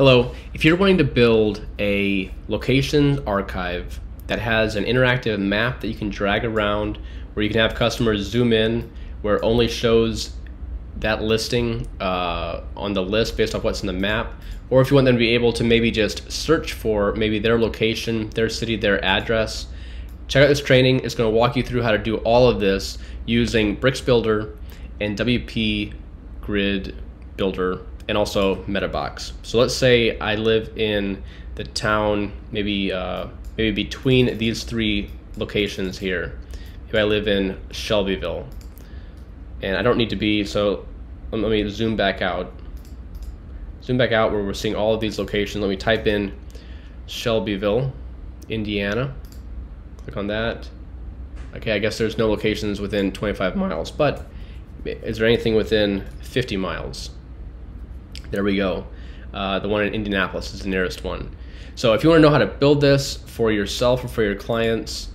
Hello, if you're wanting to build a location archive that has an interactive map that you can drag around where you can have customers zoom in where it only shows that listing uh, on the list based off what's in the map or if you want them to be able to maybe just search for maybe their location, their city, their address, check out this training. It's going to walk you through how to do all of this using Bricks Builder and WP Grid Builder and also MetaBox. So let's say I live in the town, maybe uh, maybe between these three locations here. If I live in Shelbyville, and I don't need to be so. Let me zoom back out. Zoom back out where we're seeing all of these locations. Let me type in Shelbyville, Indiana. Click on that. Okay, I guess there's no locations within 25 miles, but is there anything within 50 miles? There we go. Uh, the one in Indianapolis is the nearest one. So if you want to know how to build this for yourself or for your clients,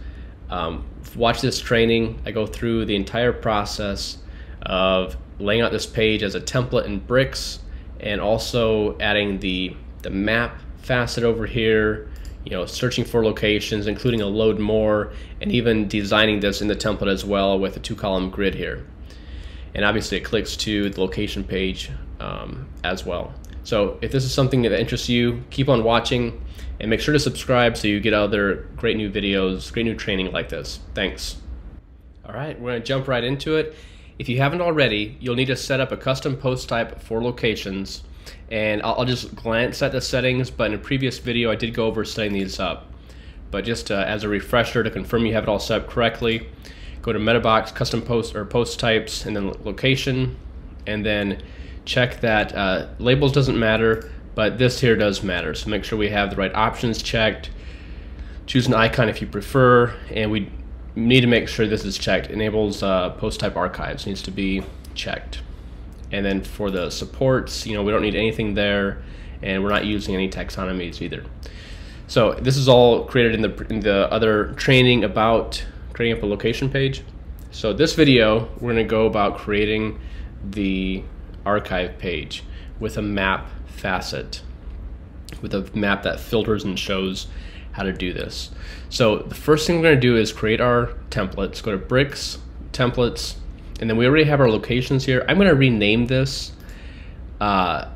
um, watch this training. I go through the entire process of laying out this page as a template in bricks and also adding the, the map facet over here, you know, searching for locations, including a load more, and even designing this in the template as well with a two column grid here. And obviously it clicks to the location page um, as well. So if this is something that interests you, keep on watching and make sure to subscribe so you get other great new videos, great new training like this. Thanks. All right, we're gonna jump right into it. If you haven't already, you'll need to set up a custom post type for locations. And I'll, just glance at the settings, but in a previous video I did go over setting these up. But just uh, as a refresher to confirm you have it all set up correctly, go to MetaBox, custom post or post types, and then location, and then check that uh, labels doesn't matter, but this here does matter. So make sure we have the right options checked. Choose an icon if you prefer, and we need to make sure this is checked. Enables uh, post type archives needs to be checked. And then for the supports, you know, we don't need anything there, and we're not using any taxonomies either. So this is all created in the, in the other training about creating up a location page. So this video, we're gonna go about creating the archive page with a map facet, with a map that filters and shows how to do this. So the first thing we're going to do is create our templates. Go to bricks, templates, and then we already have our locations here. I'm going to rename this uh,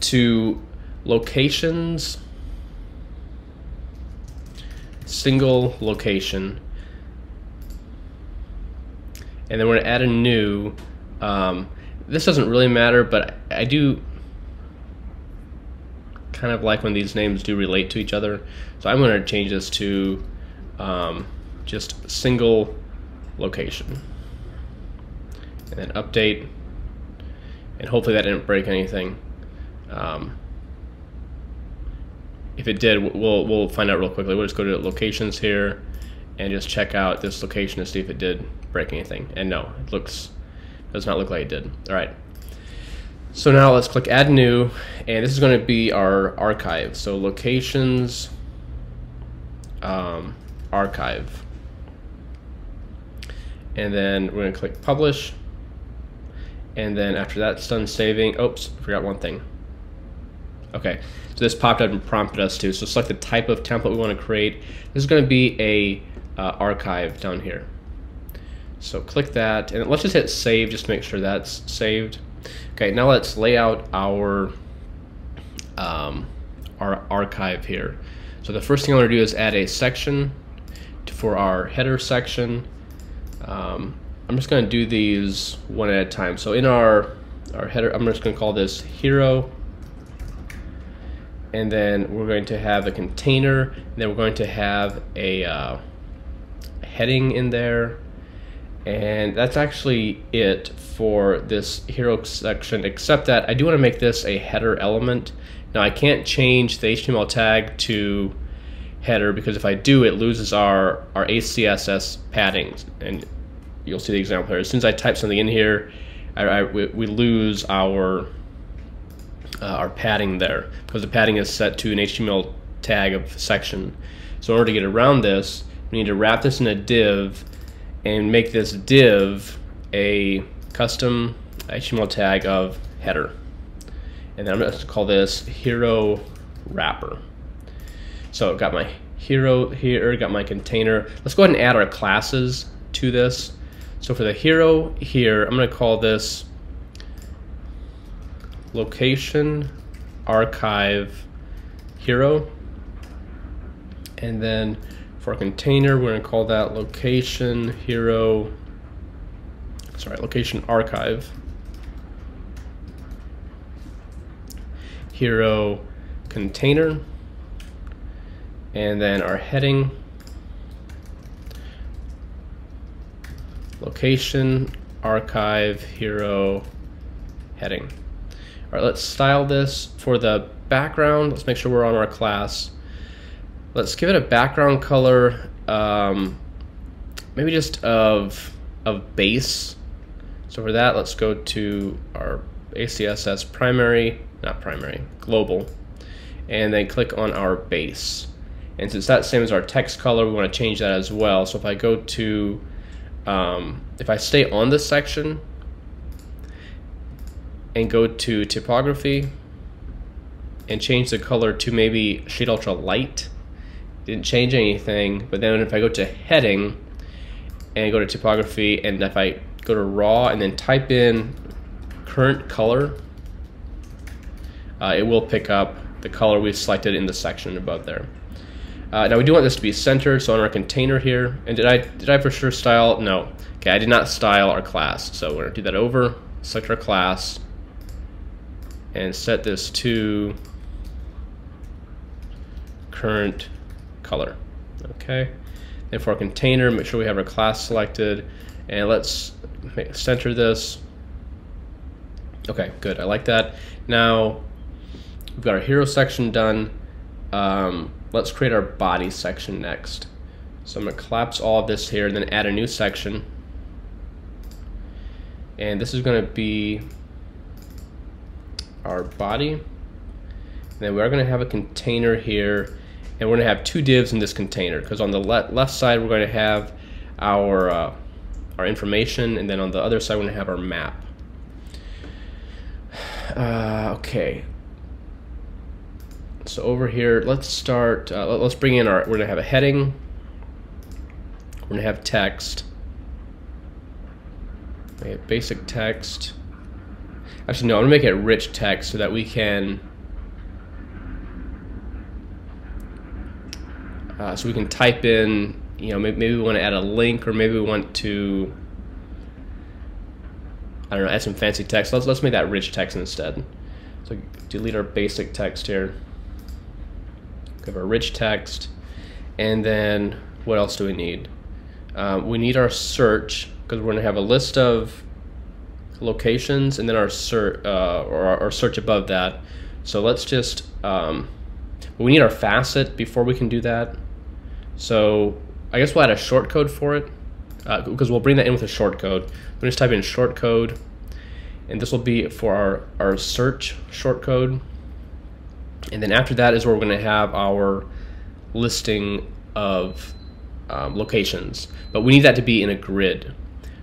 to locations single location and then we're going to add a new um, this doesn't really matter, but I do kind of like when these names do relate to each other. So I'm going to change this to um, just single location. And then update. And hopefully that didn't break anything. Um, if it did, we'll, we'll find out real quickly. We'll just go to locations here and just check out this location to see if it did break anything. And no, it looks does not look like it did. All right. So now let's click add new, and this is going to be our archive. So locations, um, archive. And then we're going to click publish. And then after that's done saving, oops, forgot one thing. Okay, so this popped up and prompted us to. So select the type of template we want to create. This is going to be a uh, archive down here. So click that, and let's just hit save just to make sure that's saved. Okay, now let's lay out our, um, our archive here. So the first thing I want to do is add a section for our header section. Um, I'm just going to do these one at a time. So in our, our header, I'm just going to call this hero. And then we're going to have a container. And then we're going to have a uh, heading in there and that's actually it for this hero section, except that I do want to make this a header element. Now I can't change the HTML tag to header because if I do, it loses our, our ACSS padding. And you'll see the example here. As soon as I type something in here, I, I, we, we, lose our, uh, our padding there because the padding is set to an HTML tag of section. So in order to get around this, we need to wrap this in a div and make this div a custom HTML tag of header. And then I'm going to call this hero wrapper. So I've got my hero here, got my container. Let's go ahead and add our classes to this. So for the hero here, I'm going to call this location archive hero. And then for a container, we're going to call that location hero, sorry, location archive hero container. And then our heading, location, archive, hero, heading. All right, let's style this for the background. Let's make sure we're on our class. Let's give it a background color, um, maybe just of, of base. So for that, let's go to our ACSS primary, not primary, global, and then click on our base. And since that's same as our text color, we want to change that as well. So if I go to, um, if I stay on this section and go to typography and change the color to maybe shade ultra light, didn't change anything. But then if I go to heading and go to typography and if I go to raw and then type in current color, uh, it will pick up the color we've selected in the section above there. Uh, now we do want this to be centered, so on our container here, and did I did I for sure style? No. Okay, I did not style our class, so we're gonna do that over, select our class, and set this to current color. Okay, Then for our container, make sure we have our class selected, and let's make, center this. Okay, good, I like that. Now, we've got our hero section done. Um, let's create our body section next. So I'm going to collapse all of this here and then add a new section. And this is going to be our body. And then we are going to have a container here and we're going to have two divs in this container because on the le left side we're going to have our uh, our information and then on the other side we're going to have our map. Uh, okay, so over here, let's start, uh, let's bring in our, we're gonna have a heading, we're gonna have text, we have basic text. Actually, no, I'm gonna make it rich text so that we can, uh, so we can type in, you know, maybe, maybe we want to add a link or maybe we want to, I don't know, add some fancy text. Let's, let's make that rich text instead. So delete our basic text here. Have our rich text, and then what else do we need? Um, we need our search because we're going to have a list of locations and then our search uh, or our, our, search above that. So let's just um, we need our facet before we can do that. So I guess we'll add a short code for it because uh, we'll bring that in with a short code. We'll just type in short code, and this will be for our our search short code. And then after that is where we're going to have our listing of um, locations. But we need that to be in a grid.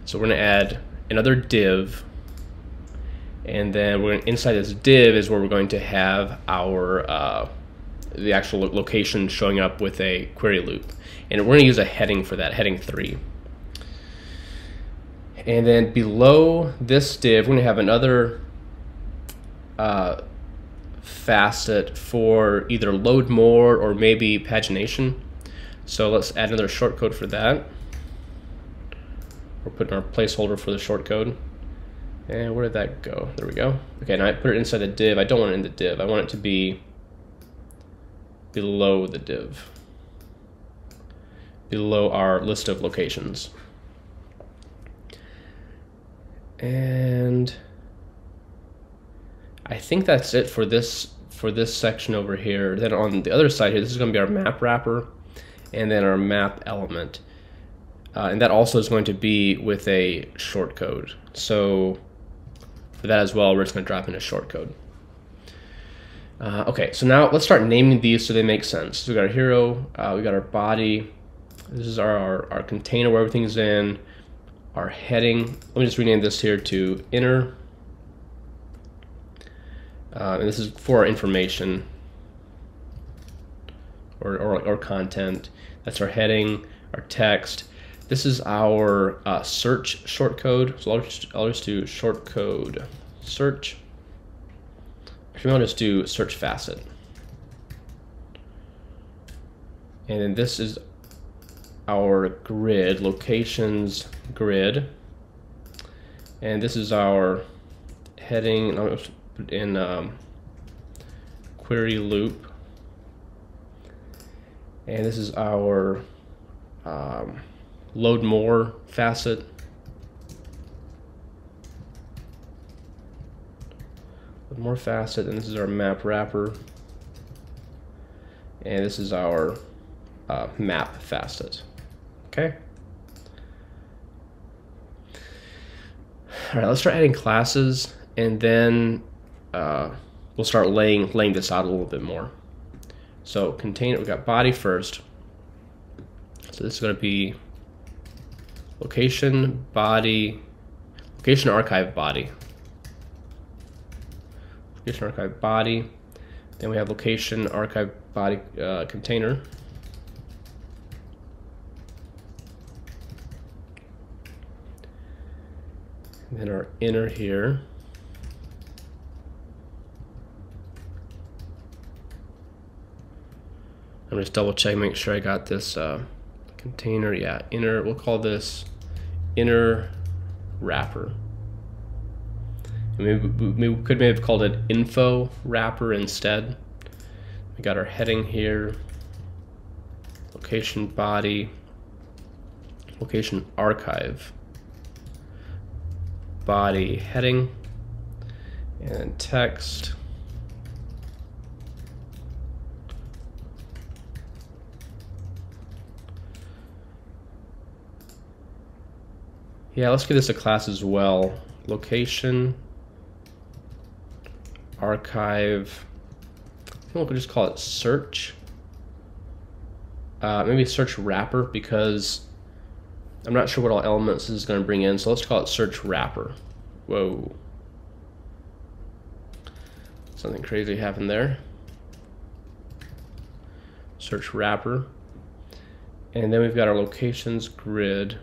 So we're going to add another div. And then we're to, inside this div is where we're going to have our uh, the actual location showing up with a query loop. And we're going to use a heading for that, heading 3. And then below this div, we're going to have another uh, facet for either load more or maybe pagination. So let's add another shortcode for that. We're putting our placeholder for the shortcode. And where did that go? There we go. Okay, now I put it inside the div. I don't want it in the div. I want it to be below the div. Below our list of locations. And I think that's it for this for this section over here. Then on the other side here, this is going to be our map wrapper and then our map element. Uh, and that also is going to be with a shortcode. So for that as well, we're just going to drop in a shortcode. Uh, okay, so now let's start naming these so they make sense. So we got our hero, uh, we got our body. This is our, our, our container where everything's in. Our heading. Let me just rename this here to inner Uh, and this is for our information or, or, or, content. That's our heading, our text. This is our uh, search short code. So I'll just, I'll just do short code search. Actually, I'll just do search facet. And then this is our grid, locations grid. And this is our heading I'll put in um, query loop. And this is our um, load more facet. More facet, and this is our map wrapper. And this is our uh, map facet. Okay. All right, let's start adding classes, and then uh, we'll start laying laying this out a little bit more. So container, we got body first. So this is going to be location body, location archive body. Location archive body. Then we have location archive body uh, container. And then our inner here. I'm just double check, make sure I got this uh, container. Yeah, inner, we'll call this inner wrapper. Maybe we could maybe have called it info wrapper instead. We got our heading here, location body, location archive body heading and text. Yeah, let's give this a class as well. Location, archive, I think we'll just call it search. Uh, maybe search wrapper because I'm not sure what all elements this is going to bring in, so let's call it search wrapper. Whoa. Something crazy happened there. Search wrapper. And then we've got our locations grid.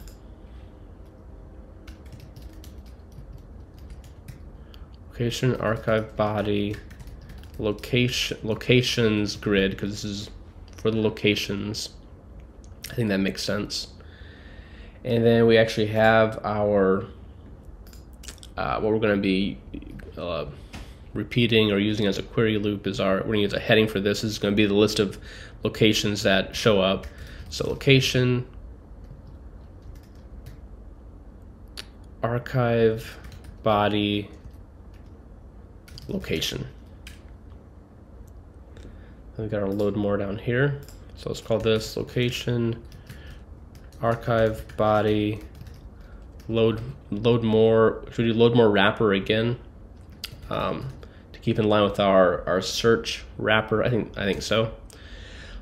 Location, archive body, location, locations grid, because this is for the locations. I think that makes sense. And then we actually have our, uh, what we're going to be uh, repeating or using as a query loop is our, we're going to use a heading for this. This is going to be the list of locations that show up. So location, archive, body, location. we got our load more down here. So let's call this location, archive body load load more should we load more wrapper again? Um, to keep in line with our our search wrapper I think I think so.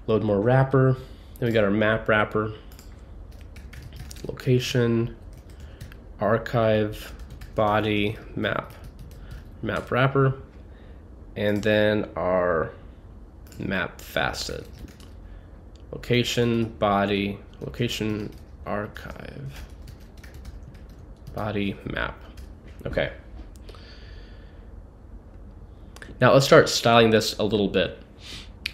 Load more wrapper. Then we got our map wrapper. Location archive body map map wrapper and then our map facet. Location body location archive. Body map. Okay. Now let's start styling this a little bit.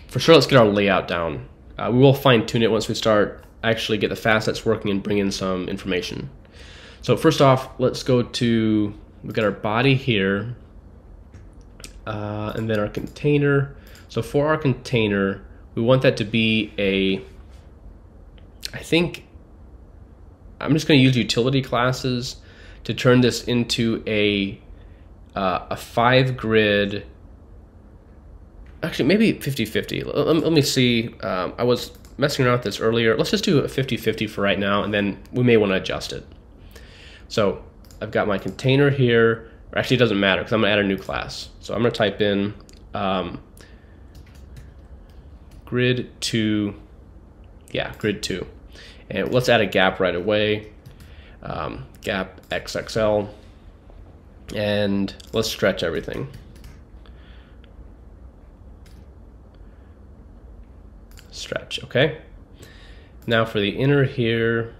For sure let's get our layout down. Uh, we will fine tune it once we start actually get the facets working and bring in some information. So first off let's go to we've got our body here uh, and then our container so for our container we want that to be a I think I'm just going to use utility classes to turn this into a uh, a five grid. Actually, maybe 50-50. Let, let, me see. Um, I was messing around with this earlier. Let's just do a 50-50 for right now, and then we may want to adjust it. So I've got my container here or actually it doesn't matter because I'm gonna add a new class. So I'm gonna type in um, grid two, yeah, grid two. And let's add a gap right away, um, gap XXL, and let's stretch everything. Stretch, okay? Now for the inner here,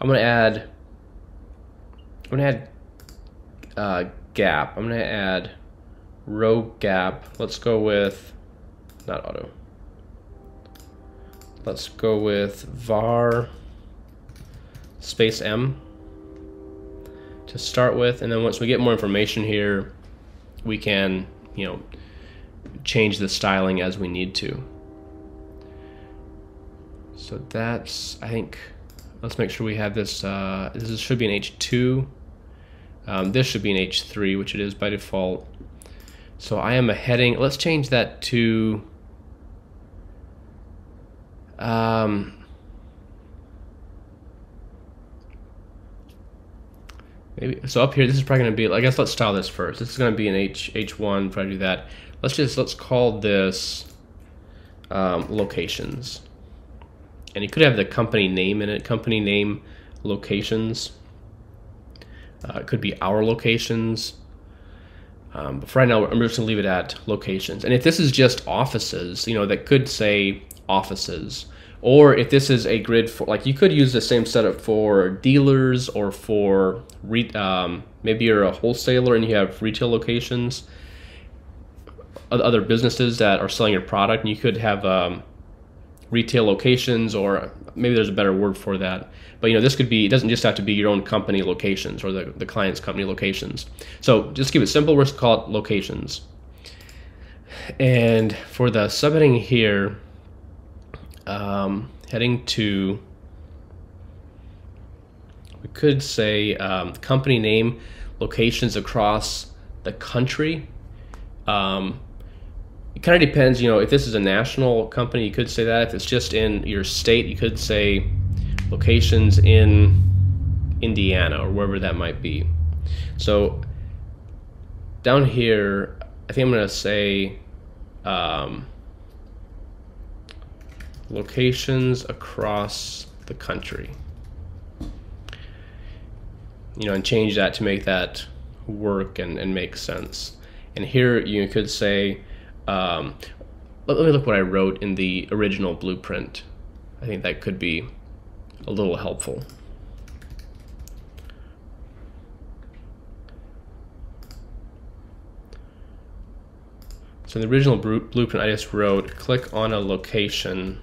I'm gonna add, I'm gonna add uh, gap. I'm gonna add row gap. Let's go with, not auto. Let's go with var space m to start with, and then once we get more information here, we can, you know, change the styling as we need to. So that's, I think, let's make sure we have this, uh, this should be an H2. Um, this should be an H3, which it is by default. So I am a heading, let's change that to, um, maybe, so up here, this is probably gonna be, I guess let's style this first. This is gonna be an H, H1 if I do that. Let's just, let's call this um, locations. And you could have the company name in it, company name locations. Uh, it could be our locations. Um, but for right now, I'm just going to leave it at locations. And if this is just offices, you know, that could say offices. Or if this is a grid for, like, you could use the same setup for dealers or for, re, um, maybe you're a wholesaler and you have retail locations, other businesses that are selling your product, and you could have um, retail locations, or maybe there's a better word for that. But you know, this could be, it doesn't just have to be your own company locations or the, the client's company locations. So just keep it simple, we're just call it locations. And for the subheading here, um, heading to, we could say um, company name, locations across the country. Um, it kind of depends, you know, if this is a national company, you could say that. If it's just in your state, you could say locations in Indiana or wherever that might be. So down here, I think I'm going to say um, locations across the country. You know, and change that to make that work and, and make sense. And here you could say, um, let, let me look what I wrote in the original blueprint. I think that could be a little helpful. So in the original blueprint, I just wrote, click on a location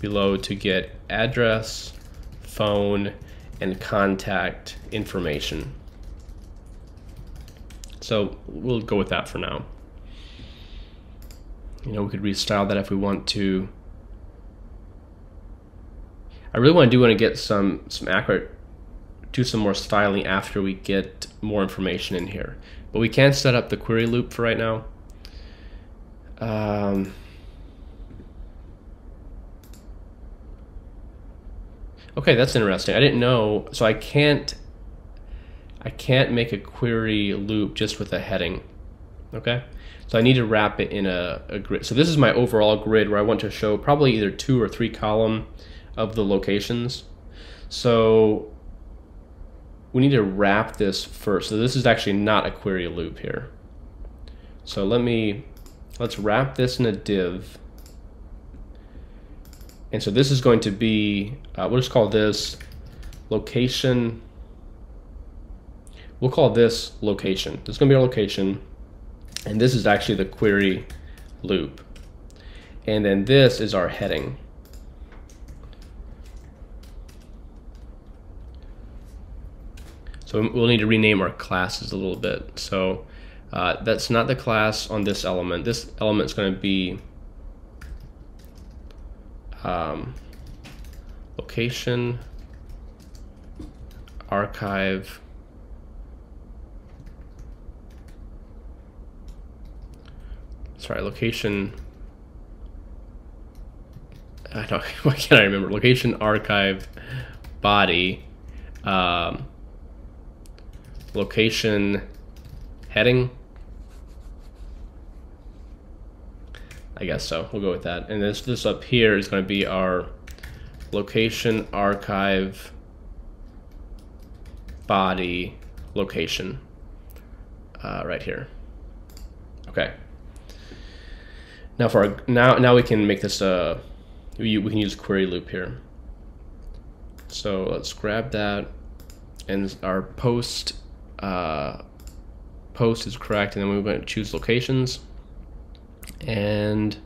below to get address, phone, and contact information. So we'll go with that for now. You know, we could restyle that if we want to. I really want to do want to get some some accurate, do some more styling after we get more information in here. But we can set up the query loop for right now. Um, okay, that's interesting. I didn't know, so I can't I can't make a query loop just with a heading. Okay. So I need to wrap it in a, a, grid. So this is my overall grid where I want to show probably either two or three column of the locations. So we need to wrap this first. So this is actually not a query loop here. So let me, let's wrap this in a div. And so this is going to be, uh, we'll just call this location. We'll call this location. This is going to be our location. And this is actually the query loop. And then this is our heading. So we'll need to rename our classes a little bit. So uh, that's not the class on this element. This element is going to be um, location, archive, sorry, location. I don't. Why can't I remember? Location archive body. Um, location heading. I guess so. We'll go with that. And this this up here is going to be our location archive body location uh, right here. Okay. Now for our, now now we can make this uh we, we can use query loop here. So let's grab that and our post uh, post is correct and then we're going to choose locations and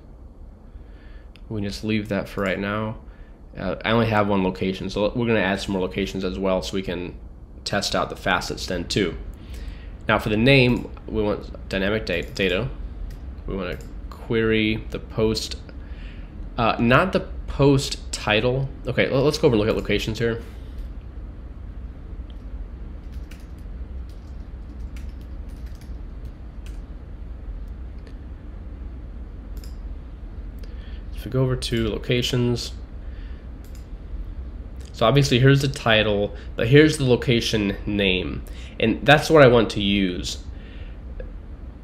we just leave that for right now. Uh, I only have one location so we're going to add some more locations as well so we can test out the facets then too. Now for the name we want dynamic data. We want to query the post uh, not the post title. Okay, let's go over and look at locations here. Go over to locations, so obviously here's the title, but here's the location name. And that's what I want to use.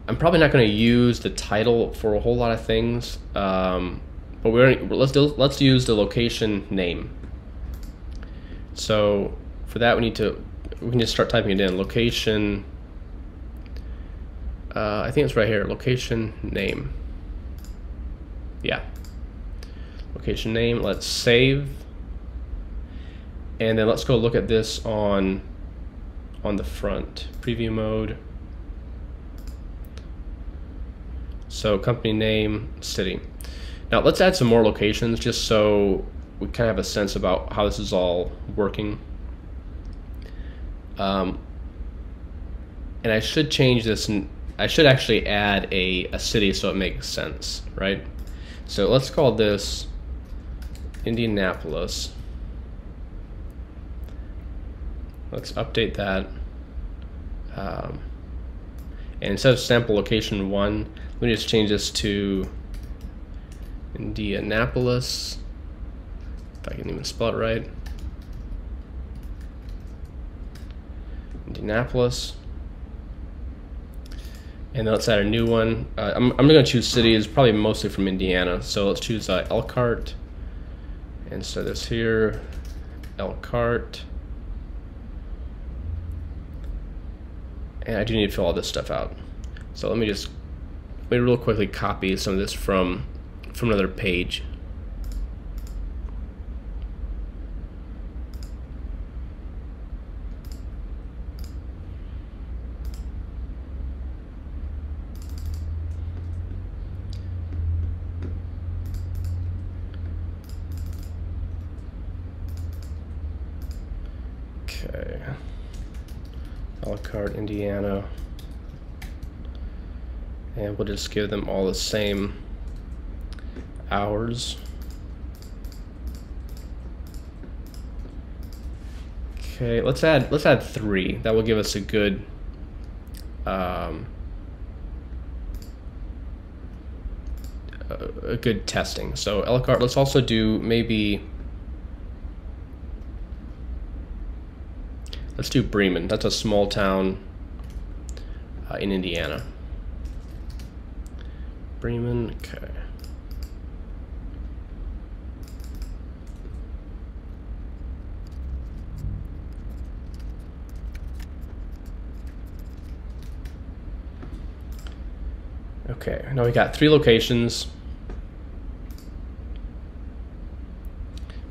I'm probably not going to use the title for a whole lot of things. Um, but we're let's do, let's use the location name. So for that we need to we can just start typing it in location. Uh, I think it's right here. Location name. Yeah. Location name. Let's save. And then let's go look at this on on the front preview mode. So company name, city. Now let's add some more locations just so we kind of have a sense about how this is all working. Um, and I should change this I should actually add a, a city so it makes sense, right? So let's call this Indianapolis. Let's update that. Um, and instead of sample location one, let me just change this to Indianapolis. If I can even spell it right. Indianapolis. And let's add a new one. Uh, I'm, I'm going to choose cities, probably mostly from Indiana. So let's choose uh, Elkhart. And so this here, Elkhart. And I do need to fill all this stuff out. So let me just, let me real quickly copy some of this from from another page. Okay. Elkhart, Indiana. And we'll just give them all the same hours. Okay, let's add let's add three. That will give us a good um, a, good testing. So Elkhart, let's also do maybe let's do Bremen. That's a small town uh, in Indiana. Bremen, okay. Okay, now we got three locations.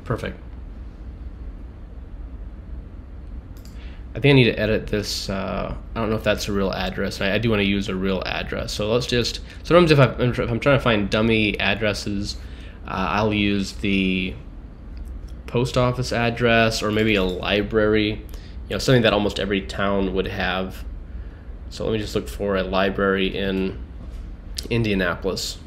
Perfect. I think I need to edit this. Uh, I don't know if that's a real address. I, I do want to use a real address. So let's just, sometimes if, I, if I'm trying to find dummy addresses, uh, I'll use the post office address or maybe a library, you know, something that almost every town would have. So let me just look for a library in Indianapolis.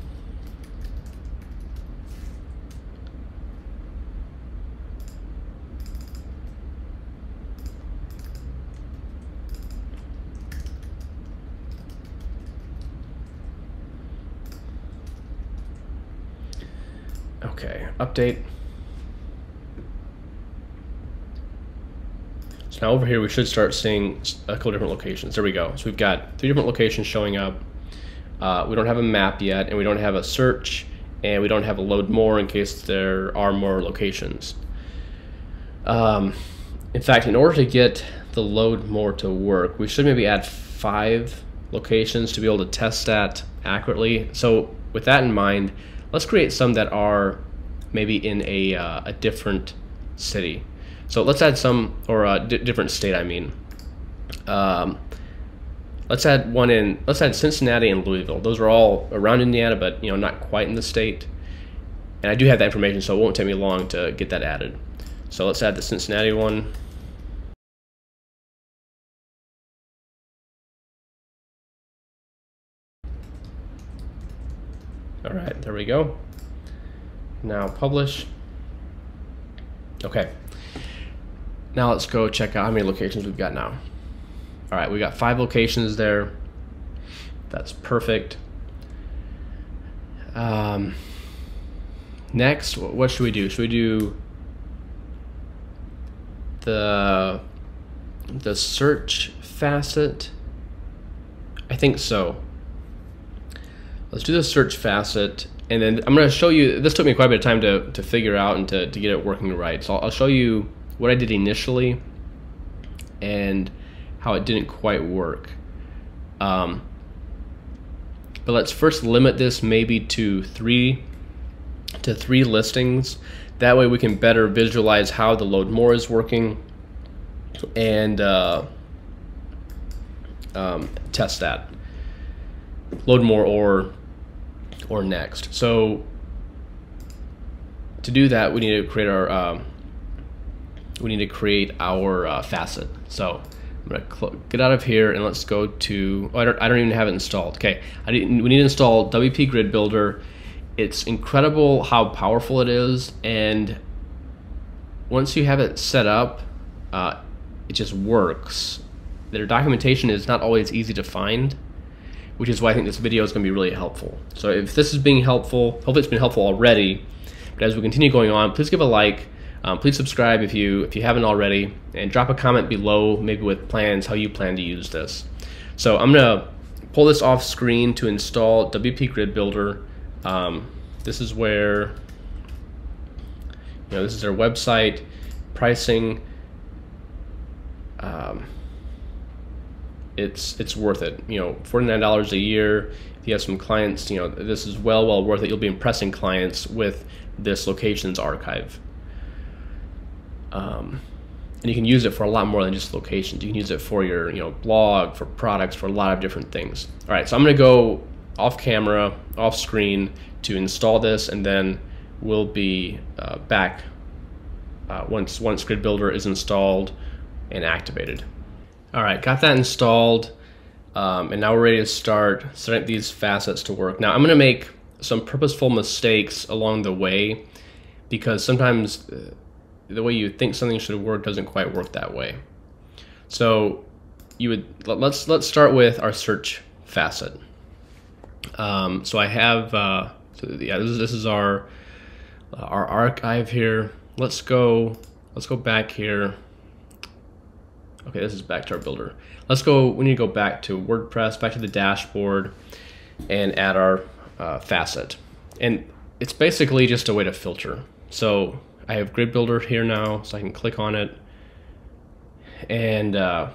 Okay, update. So now over here we should start seeing a couple different locations. There we go. So we've got three different locations showing up. Uh, we don't have a map yet, and we don't have a search, and we don't have a load more in case there are more locations. Um, in fact, in order to get the load more to work, we should maybe add five locations to be able to test that accurately. So with that in mind, let's create some that are maybe in a, uh, a different city. So let's add some, or a different state, I mean. Um, let's add one in, let's add Cincinnati and Louisville. Those are all around Indiana, but you know, not quite in the state. And I do have that information, so it won't take me long to get that added. So let's add the Cincinnati one. All right, there we go. Now publish. Okay. Now let's go check out how many locations we've got now. All right, we got five locations there. That's perfect. Um, next, what should we do? Should we do the the search facet? I think so. Let's do the search facet, and then I'm going to show you, this took me quite a bit of time to, to figure out and to, to get it working right. So I'll, show you what I did initially and how it didn't quite work. Um, but let's first limit this maybe to three to three listings. That way we can better visualize how the load more is working and uh, um, test that. Load more or or next. So to do that, we need to create our um, we need to create our uh, facet. So I'm gonna get out of here and let's go to. Oh, I don't. I don't even have it installed. Okay, I didn't. We need to install WP Grid Builder. It's incredible how powerful it is, and once you have it set up, uh, it just works. Their documentation is not always easy to find which is why I think this video is going to be really helpful. So if this is being helpful, hopefully it's been helpful already, but as we continue going on, please give a like, um, please subscribe if you if you haven't already, and drop a comment below, maybe with plans how you plan to use this. So I'm gonna pull this off screen to install WP Grid Builder. Um, this is where you know this is their website, pricing. Um, it's it's worth it. You know, forty nine dollars a year. If you have some clients, you know this is well well worth it. You'll be impressing clients with this locations archive. Um, and you can use it for a lot more than just locations. You can use it for your you know blog, for products, for a lot of different things. All right, so I'm gonna go off camera, off screen to install this, and then we'll be uh, back uh, once once Grid Builder is installed and activated. All right, got that installed. Um, and now we're ready to start setting these facets to work. Now I'm gonna make some purposeful mistakes along the way because sometimes uh, the way you think something should work doesn't quite work that way. So you would let's let's start with our search facet. Um, so I have uh, so yeah this is this is our our archive here. Let's go let's go back here Okay, this is back to our builder. Let's go, we need to go back to WordPress, back to the dashboard, and add our uh, facet. And it's basically just a way to filter. So I have Grid Builder here now, so I can click on it and uh,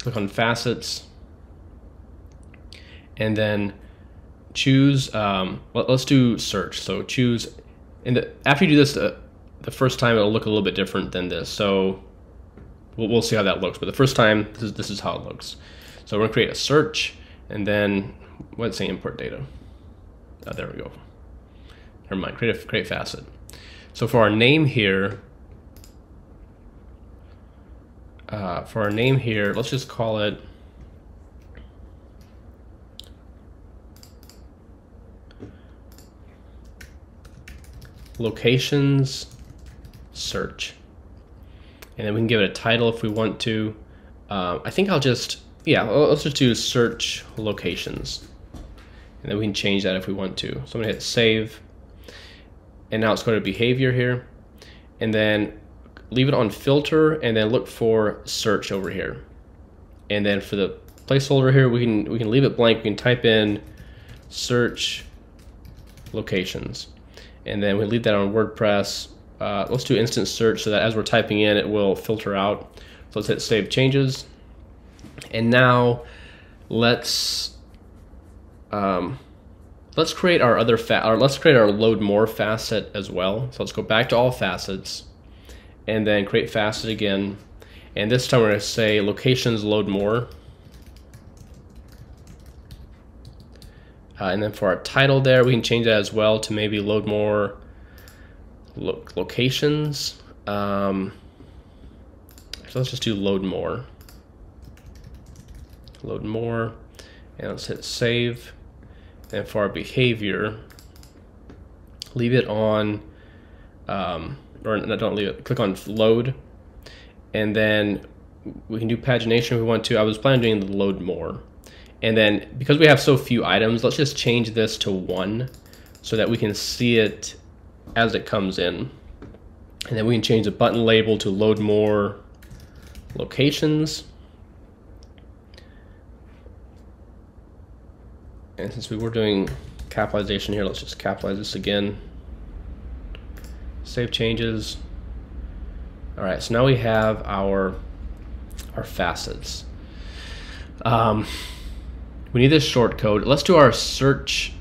click on facets and then choose, um, let, us do search. So choose, and the, after you do this, the first time it'll look a little bit different than this. So we'll, we'll see how that looks. But the first time, this is, this is how it looks. So we're gonna create a search and then let's say import data. Oh, there we go. Never mind, create a create facet. So for our name here, uh, for our name here, let's just call it locations search and then we can give it a title if we want to. Uh, I think I'll just, yeah, let's just do search locations. And then we can change that if we want to. So I'm gonna hit save. And now it's going to behavior here. And then leave it on filter and then look for search over here. And then for the placeholder here, we can we can leave it blank. We can type in search locations. And then we leave that on WordPress uh, let's do instant search so that as we're typing in, it will filter out. So let's hit save changes. And now let's um, let's create our other fa- or let's create our load more facet as well. So let's go back to all facets and then create facet again. And this time we're going to say locations load more. Uh, and then for our title there, we can change that as well to maybe load more lo locations. Um, so let's just do load more. Load more. And let's hit save. And for our behavior, leave it on, um, or no, don't leave it, click on load. And then we can do pagination if we want to. I was planning on doing the load more. And then because we have so few items, let's just change this to one so that we can see it as it comes in. And then we can change the button label to load more locations. And since we were doing capitalization here, let's just capitalize this again. Save changes. All right, so now we have our, our facets. Um, we need this short code. Let's do our search.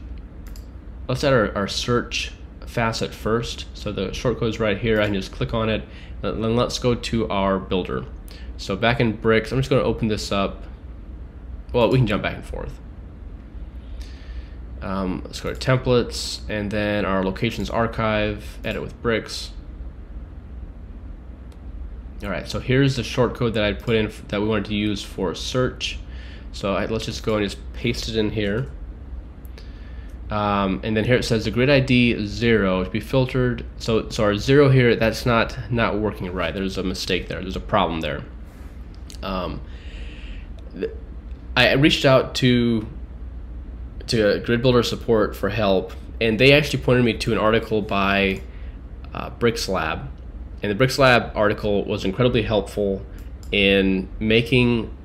Let's add our, our search facet first. So the shortcode is right here. I can just click on it. Then let's go to our builder. So back in Bricks, I'm just going to open this up. Well, we can jump back and forth. Um, let's go to templates and then our locations archive, edit with bricks. All right, so here's the shortcode that I put in that we wanted to use for search. So I, let's just go and just paste it in here. Um, and then here it says the grid ID zero to be filtered. So, so our zero here, that's not, not working right. There's a mistake there. There's a problem there. Um, I reached out to to Grid Builder support for help, and they actually pointed me to an article by uh, Bricks Lab, and the Bricks Lab article was incredibly helpful in making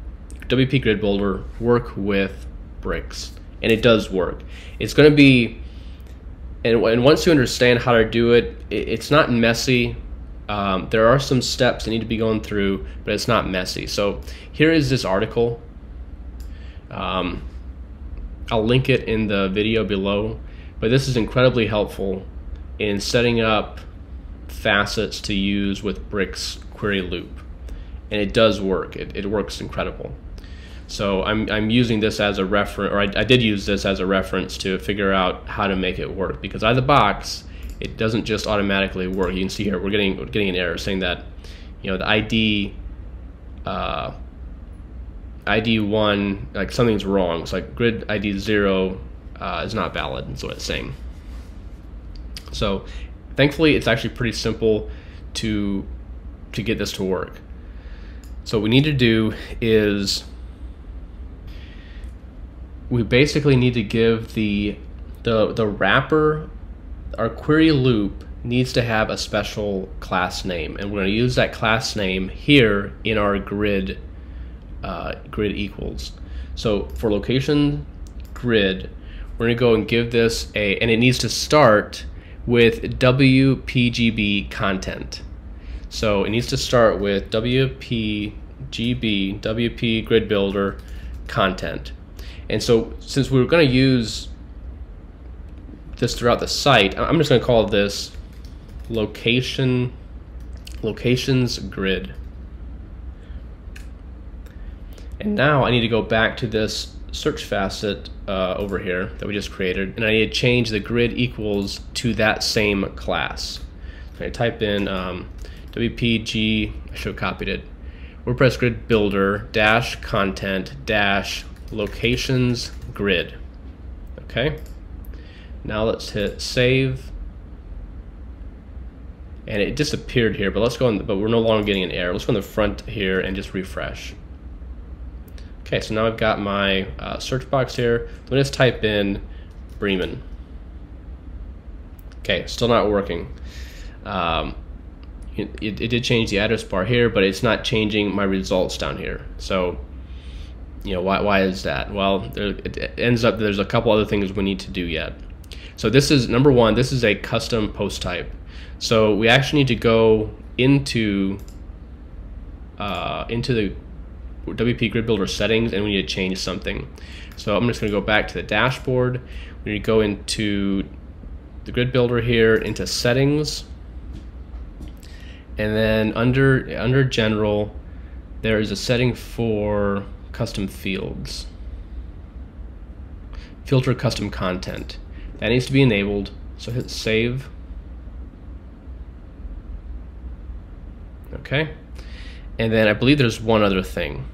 WP Grid Builder work with bricks, and it does work. It's going to be, and, and once you understand how to do it, it it's not messy. Um, there are some steps that need to be going through, but it's not messy. So here is this article. Um, I'll link it in the video below, but this is incredibly helpful in setting up facets to use with Bricks query loop. And it does work, it, it works incredible. So I'm, I'm using this as a reference, or I, I did use this as a reference to figure out how to make it work because out of the box, it doesn't just automatically work. You can see here we're getting we're getting an error saying that you know the ID uh, ID one like something's wrong. It's like grid ID zero uh, is not valid. That's what it's saying. So thankfully, it's actually pretty simple to to get this to work. So what we need to do is we basically need to give the the the wrapper our query loop needs to have a special class name. And we're going to use that class name here in our grid uh, grid equals. So for location grid we're going to go and give this a and it needs to start with WPGB content. So it needs to start with WPGB WP grid builder content and so since we we're going to use this throughout the site, I'm just going to call this location locations grid. And now I need to go back to this search facet uh, over here that we just created, and I need to change the grid equals to that same class. So I type in um, WPG, I should have copied it, WordPress grid builder dash content dash locations grid. Okay. Now let's hit save. And it disappeared here, but let's go on, but we're no longer getting an error. Let's go on the front here and just refresh. Okay, so now I've got my uh, search box here. Let me just type in Bremen. Okay, still not working. Um, it, it, did change the address bar here, but it's not changing my results down here. So, you know, why, why is that? Well, there, it ends up there's a couple other things we need to do yet. So this is number one, this is a custom post type. So we actually need to go into uh, into the WP Grid Builder settings and we need to change something. So I'm just gonna go back to the dashboard. we need to go into the grid builder here, into settings, and then under under general, there is a setting for custom fields. Filter custom content. That needs to be enabled. So hit save. Okay. And then I believe there's one other thing.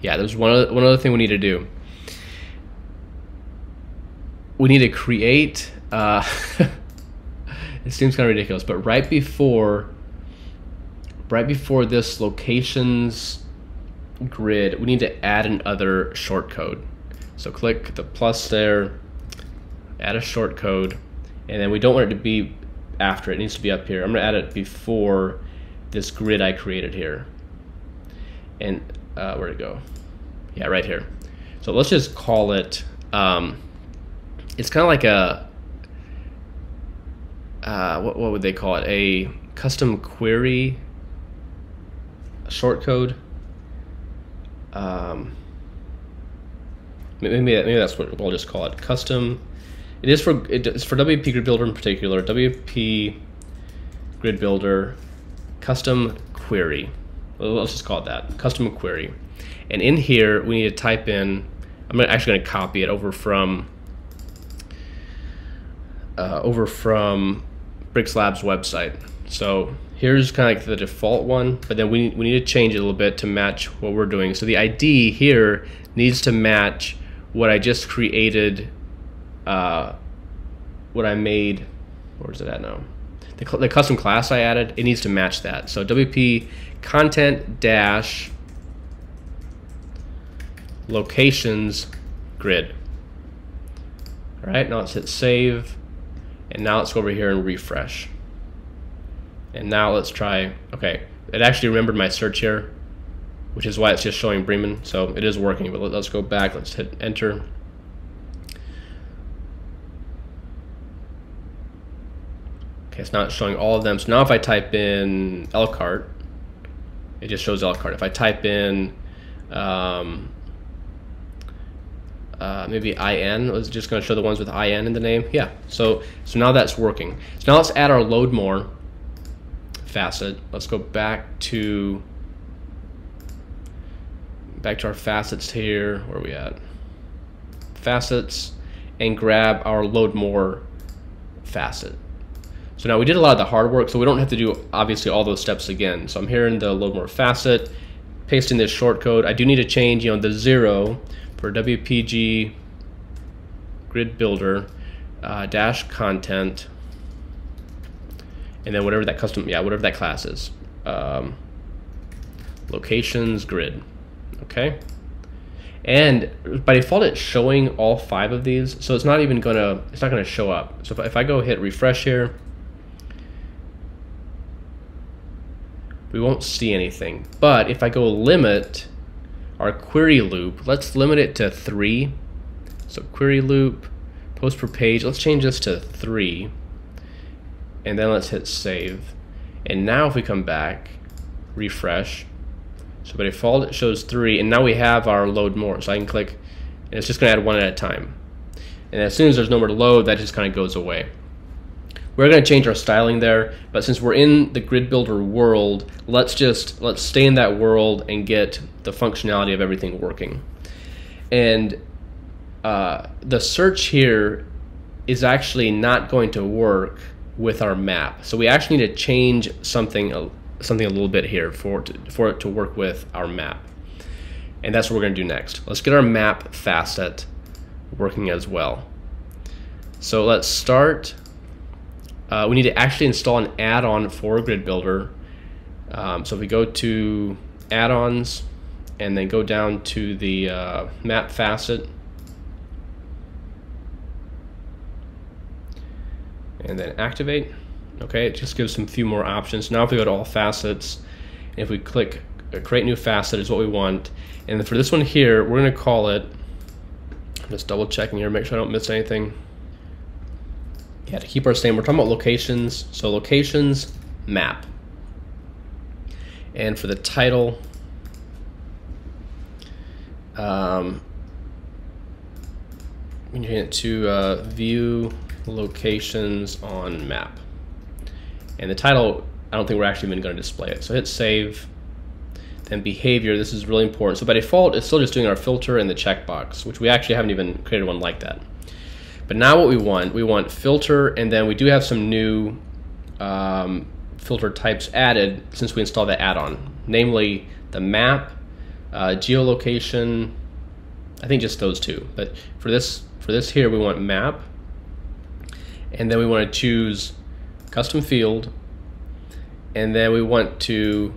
Yeah, there's one other, one other thing we need to do. We need to create. Uh, it seems kind of ridiculous, but right before, right before this locations grid, we need to add another short code. So click the plus there, add a short code, and then we don't want it to be after, it needs to be up here. I'm gonna add it before this grid I created here. And uh, where'd it go? Yeah, right here. So let's just call it, um, it's kind of like a, uh, what, what would they call it? A custom query short code. Um, maybe, maybe that's what we'll just call it. Custom, it is for, it's for WP Grid Builder in particular, WP Grid Builder custom query. Let's just call it that, custom query. And in here, we need to type in, I'm actually going to copy it over from uh, over from Bricks Labs website. So here's kind of like the default one, but then we, we need to change it a little bit to match what we're doing. So the ID here needs to match what I just created, uh, what I made, where's it at now? The, the custom class I added, it needs to match that. So WP content dash locations grid. All right, now let's hit save. And now let's go over here and refresh. And now let's try, okay, it actually remembered my search here, which is why it's just showing Bremen. So it is working, but let's go back, let's hit enter. Okay, it's not showing all of them. So now if I type in Elkhart, it just shows Elkhart. If I type in um, uh, maybe IN was just going to show the ones with IN in the name. Yeah, so so now that's working. So now let's add our load more facet. Let's go back to back to our facets here. Where are we at? Facets and grab our load more facet. So now we did a lot of the hard work, so we don't have to do obviously all those steps again. So I'm here in the load more facet, pasting this short code. I do need to change, you know, the zero for WPG grid builder uh, dash content and then whatever that custom yeah whatever that class is um, locations grid okay and by default it's showing all five of these so it's not even gonna it's not gonna show up so if, if I go hit refresh here we won't see anything but if I go limit our query loop, let's limit it to three. So query loop, post per page, let's change this to three. And then let's hit save. And now if we come back, refresh. So by default it shows three, and now we have our load more. So I can click, and it's just gonna add one at a time. And as soon as there's no more to load, that just kind of goes away. We're going to change our styling there, but since we're in the grid builder world, let's just let's stay in that world and get the functionality of everything working. And uh, the search here is actually not going to work with our map. So we actually need to change something something a little bit here for to, for it to work with our map. And that's what we're going to do next. Let's get our map facet working as well. So let's start uh, we need to actually install an add-on for Grid Builder. Um, so if we go to add-ons and then go down to the uh, map facet and then activate. Okay, it just gives some few more options. Now if we go to all facets, if we click uh, create new facet is what we want. And for this one here, we're gonna call it, just double checking here, make sure I don't miss anything yeah, to keep our same, we're talking about locations. So locations, map. And for the title, um, we change it to uh, view locations on map. And the title, I don't think we're actually even going to display it. So hit save. Then behavior, this is really important. So by default, it's still just doing our filter and the checkbox, which we actually haven't even created one like that. But now what we want, we want filter, and then we do have some new um, filter types added since we installed the add-on, namely the map, uh, geolocation, I think just those two. But for this, for this here, we want map, and then we want to choose custom field, and then we want to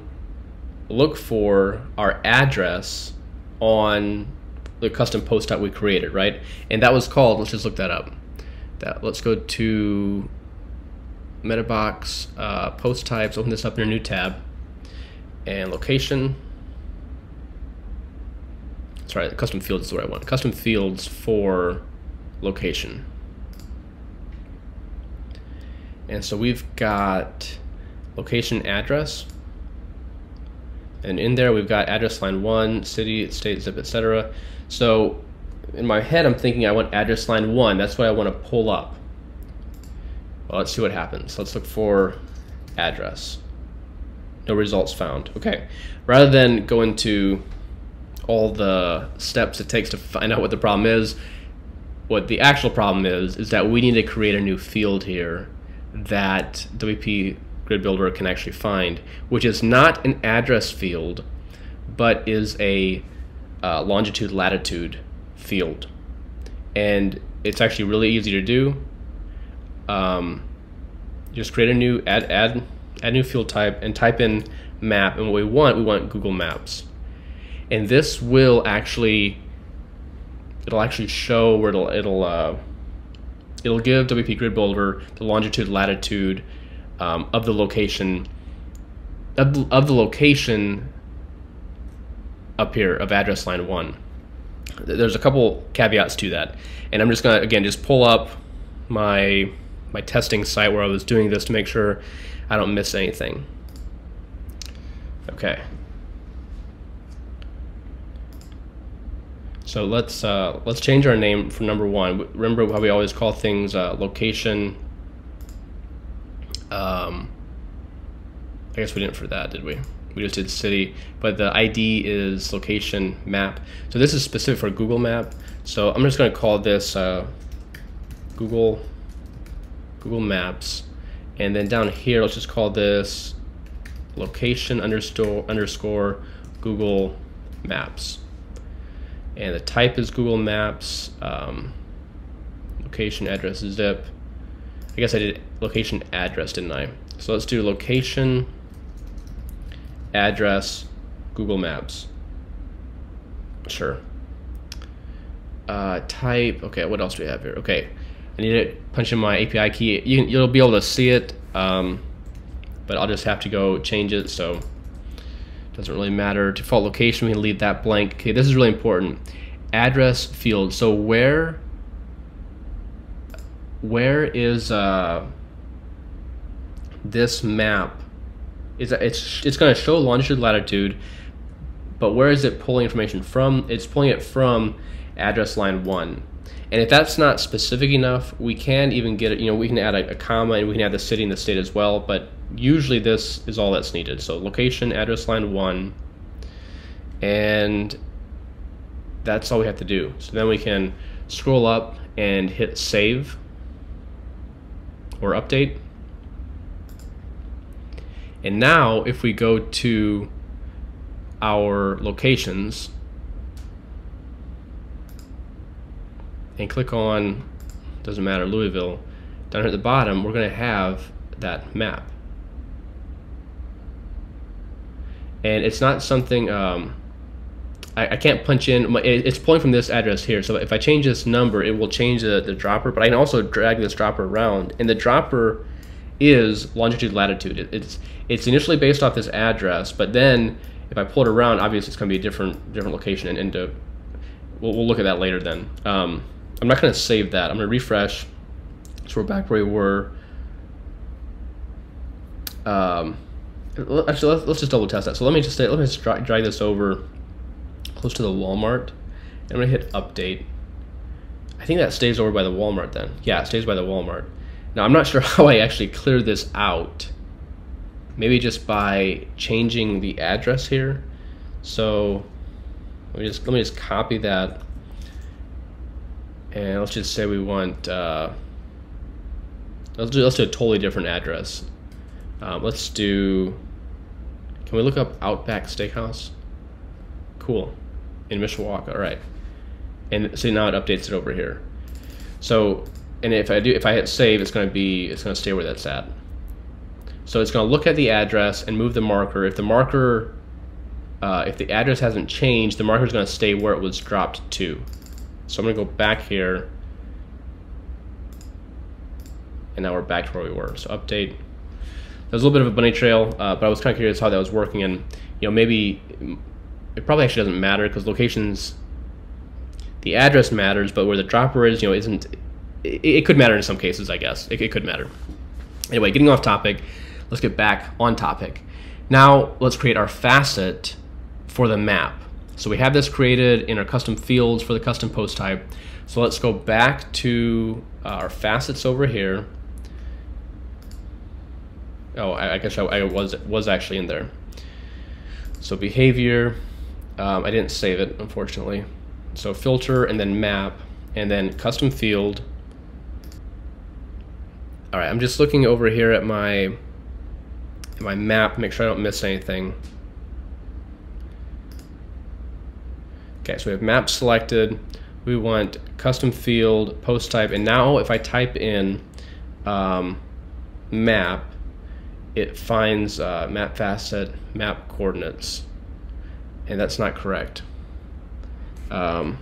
look for our address on the custom post that we created, right? And that was called, let's just look that up. That Let's go to Metabox, uh, post types, open this up in a new tab, and location. Sorry, custom fields is what I want. Custom fields for location. And so we've got location address. And in there we've got address line one, city, state, zip, etc. So in my head I'm thinking I want address line one. That's what I want to pull up. Well, let's see what happens. Let's look for address. No results found. Okay. Rather than go into all the steps it takes to find out what the problem is, what the actual problem is, is that we need to create a new field here that WP Grid Builder can actually find, which is not an address field, but is a uh, longitude latitude field. And it's actually really easy to do. Um, just create a new add add add new field type and type in map. And what we want we want Google Maps. And this will actually it'll actually show where it'll it'll uh, it'll give WP Grid Builder the longitude latitude um, of the location of the, of the location up here of address line one there's a couple caveats to that and I'm just gonna again just pull up my my testing site where I was doing this to make sure I don't miss anything. Okay. So let's uh, let's change our name for number one. Remember how we always call things uh, location. Um, I guess we didn't for that, did we? We just did city, but the ID is location map. So this is specific for Google Map. So I'm just going to call this uh, Google Google Maps. And then down here, let's just call this location underscore, underscore Google Maps. And the type is Google Maps. Um, location address zip. I guess I did location address, didn't I? So let's do location address Google Maps. Sure. Uh, type, okay, what else do we have here? Okay, I need to punch in my API key. You, you'll be able to see it, um, but I'll just have to go change it, so doesn't really matter. Default location, we can leave that blank. Okay, this is really important. Address field. So where where is uh, this map? Is it's it's going to show longitude latitude, but where is it pulling information from? It's pulling it from address line one. And if that's not specific enough, we can even get it, you know, we can add a, a, comma and we can add the city and the state as well, but usually this is all that's needed. So location, address line one, and that's all we have to do. So then we can scroll up and hit save or update. And now if we go to our locations, and click on, doesn't matter, Louisville, down here at the bottom, we're going to have that map. And it's not something, um, I, I, can't punch in, it's pulling from this address here. So if I change this number, it will change the, the dropper, but I can also drag this dropper around. And the dropper is longitude latitude. It, it's, it's initially based off this address, but then if I pull it around, obviously it's going to be a different, different location. And, and to, we'll, we'll look at that later then. Um, I'm not going to save that. I'm to refresh. So we're back where we were. Um, actually, let's, let's just double test that. So let me just let me just drag, this over close to the Walmart. And I'm to hit update. I think that stays over by the Walmart then. Yeah, it stays by the Walmart. Now I'm not sure how I actually clear this out. Maybe just by changing the address here. So let me just let me just copy that, and let's just say we want. Uh, let's do let's do a totally different address. Um, let's do. Can we look up Outback Steakhouse? Cool, in Mishawaka. All right, and see now it updates it over here. So, and if I do, if I hit save, it's going to be, it's going to stay where that's at. So it's going to look at the address and move the marker. If the marker, uh, if the address hasn't changed, the marker is going to stay where it was dropped to. So I'm to go back here. And now we're back to where we were. So update. There's a little bit of a bunny trail, uh, but I was kind of curious how that was working. And, you know, maybe it probably actually doesn't matter because locations, the address matters, but where the dropper is, you know, isn't, it, it could matter in some cases, I guess. It, it could matter. Anyway, getting off topic, let's get back on topic. Now let's create our facet for the map. So we have this created in our custom fields for the custom post type. So let's go back to our facets over here. Oh, I, I guess I, I, was was actually in there. So behavior, um, I didn't save it unfortunately. So filter and then map and then custom field. All right, I'm just looking over here at my my map, make sure I don't miss anything. Okay, so we have map selected. We want custom field, post type, and now if I type in um, map, it finds uh, map facet, map coordinates, and that's not correct. Um,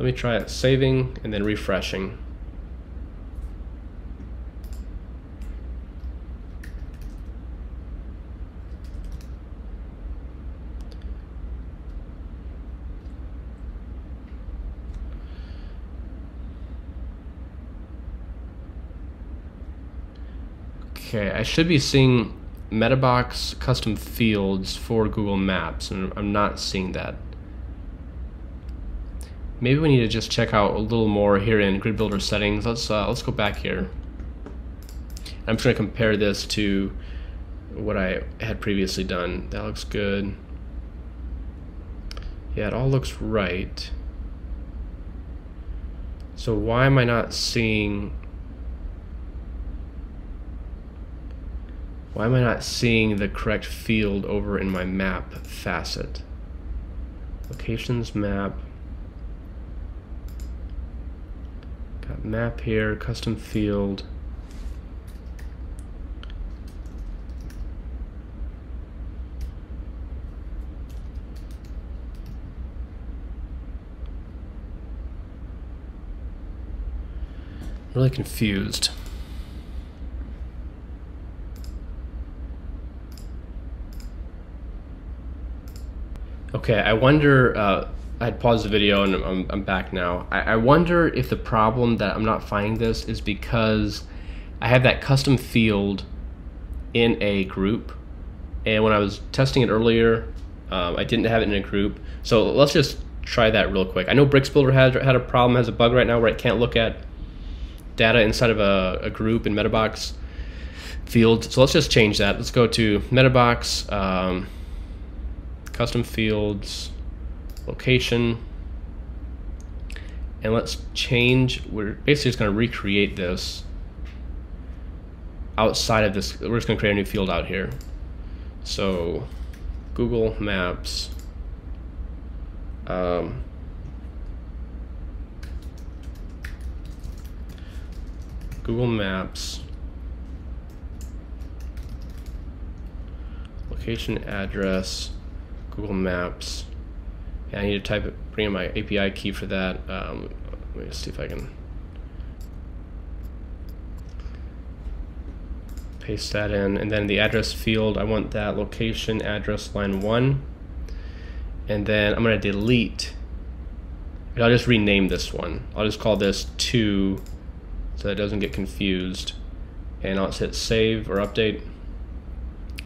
let me try it saving and then refreshing. Okay, I should be seeing Metabox custom fields for Google Maps, and I'm not seeing that. Maybe we need to just check out a little more here in Grid Builder settings. Let's uh, let's go back here. I'm going to compare this to what I had previously done. That looks good. Yeah, it all looks right. So why am I not seeing Why am I not seeing the correct field over in my map facet? Locations map. Got map here, custom field. really confused. Okay, I wonder. Uh, I had paused the video and I'm, I'm back now. I, I wonder if the problem that I'm not finding this is because I have that custom field in a group, and when I was testing it earlier, um, I didn't have it in a group. So let's just try that real quick. I know Bricks Builder had had a problem, has a bug right now where it can't look at data inside of a, a group in Metabox field. So let's just change that. Let's go to Metabox. Um, custom fields, location, and let's change, we're basically just gonna recreate this outside of this, we're just gonna create a new field out here. So Google Maps, um, Google Maps, location address, Google Maps. Yeah, I need to type it, bring in my API key for that. Um, let me see if I can paste that in. And then the address field, I want that location address line one. And then I'm gonna delete, I'll just rename this one. I'll just call this two so that it doesn't get confused. And I'll hit save or update.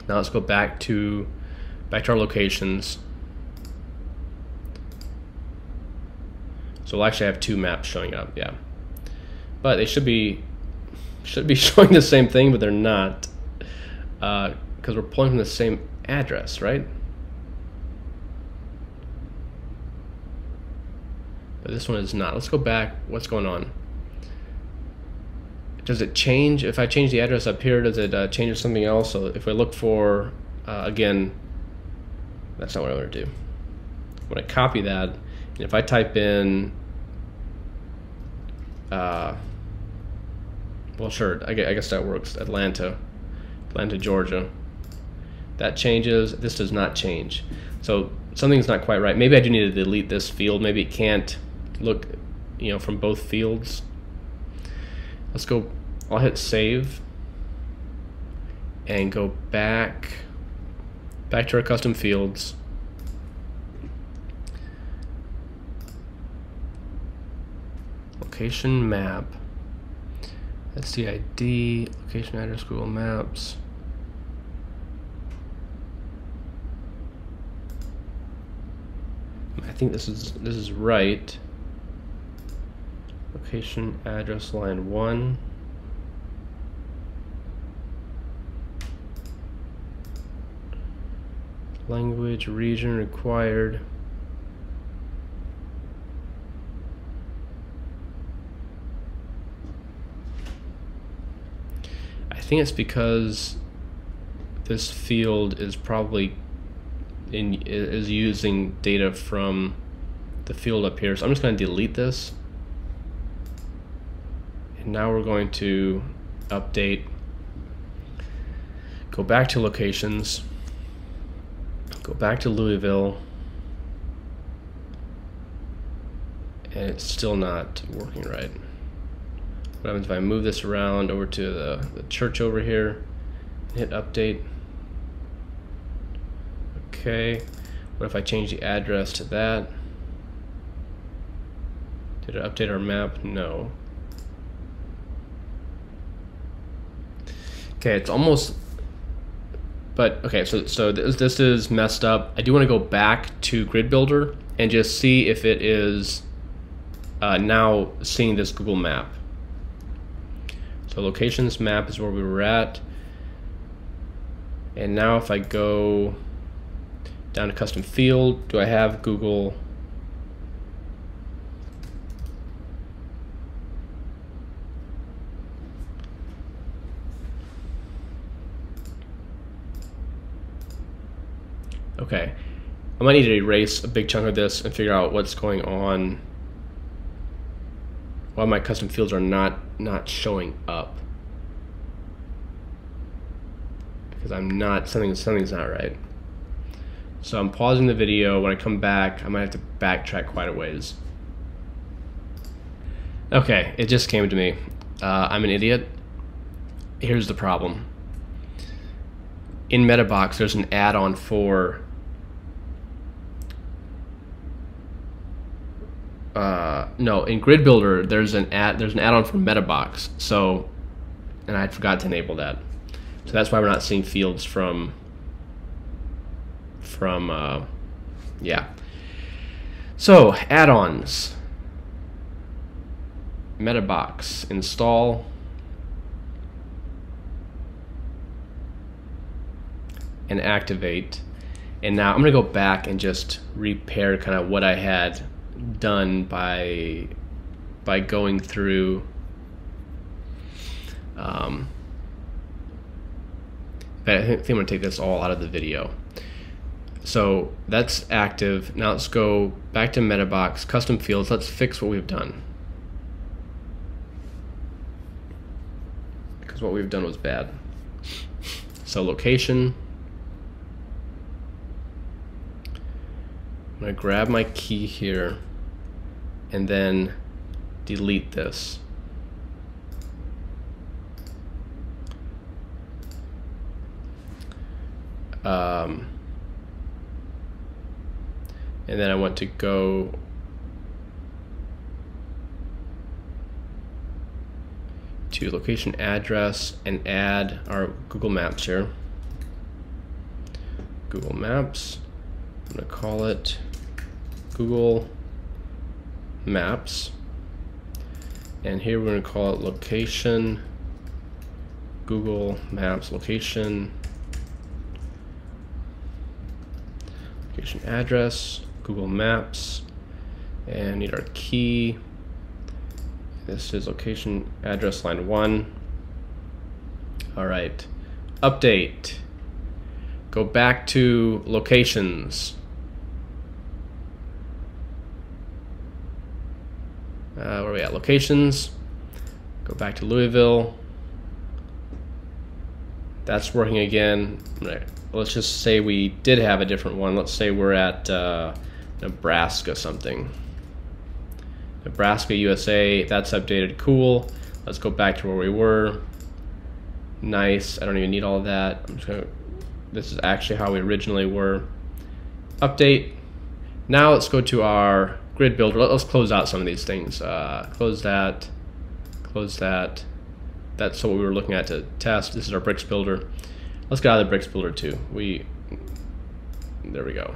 Now let's go back to back to our locations. So we'll actually have two maps showing up, yeah. But they should be should be showing the same thing, but they're not. Because uh, we're pulling from the same address, right? But this one is not. Let's go back. What's going on? Does it change? If I change the address up here, does it uh, change something else? So if I look for, uh, again, that's not what I want to do. I When I copy that, and if I type in, uh, well, sure, I guess that works. Atlanta, Atlanta, Georgia. That changes. This does not change. So something's not quite right. Maybe I do need to delete this field. Maybe it can't look, you know, from both fields. Let's go, I'll hit save and go back, back to our custom fields. Location map. That's the ID, location address, Google Maps. I think this is this is right. Location, address, line one. Language, region required. I think it's because this field is probably in is using data from the field up here. So I'm just going to delete this and now we're going to update, go back to locations, go back to Louisville, and it's still not working right. What happens if I move this around over to the, the church over here, hit update. Okay, what if I change the address to that? Did it update our map? No. Okay, it's almost. But okay, so so this this is messed up. I do want to go back to Grid Builder and just see if it is uh, now seeing this Google map. So locations map is where we were at. And now if I go down to custom field, do I have Google Okay. I might need to erase a big chunk of this and figure out what's going on. Why my custom fields are not not showing up. Because I'm not something something's not right. So I'm pausing the video. When I come back, I might have to backtrack quite a ways. Okay, it just came to me. Uh, I'm an idiot. Here's the problem. In MetaBox, there's an add-on for uh, no, in Grid Builder, there's an add there's an add-on for MetaBox. So, and I forgot to enable that. So that's why we're not seeing fields from from uh, yeah. So add-ons, MetaBox install. and activate and now I'm gonna go back and just repair kind of what I had done by by going through um, but I think I'm going to take this all out of the video. So that's active. Now let's go back to MetaBox, custom fields. Let's fix what we've done. Because what we've done was bad. So location. I'm going to grab my key here and then delete this. Um, and then I want to go to location address and add our Google Maps here. Google Maps. I'm to call it Google Maps. And here we're going to call it location, Google Maps location, location address, Google Maps, and need our key. This is location address line one. All right, update. Go back to locations. Uh, where are we at? Locations. Go back to Louisville. That's working again. Let's just say we did have a different one. Let's say we're at uh, Nebraska something. Nebraska, USA, that's updated. Cool. Let's go back to where we were. Nice. I don't even need all of that. I'm just gonna, this is actually how we originally were. Update. Now let's go to our grid builder. Let's close out some of these things. Uh, close that. Close that. That's what we were looking at to test. This is our bricks builder. Let's get out of the bricks builder too. We, there we go.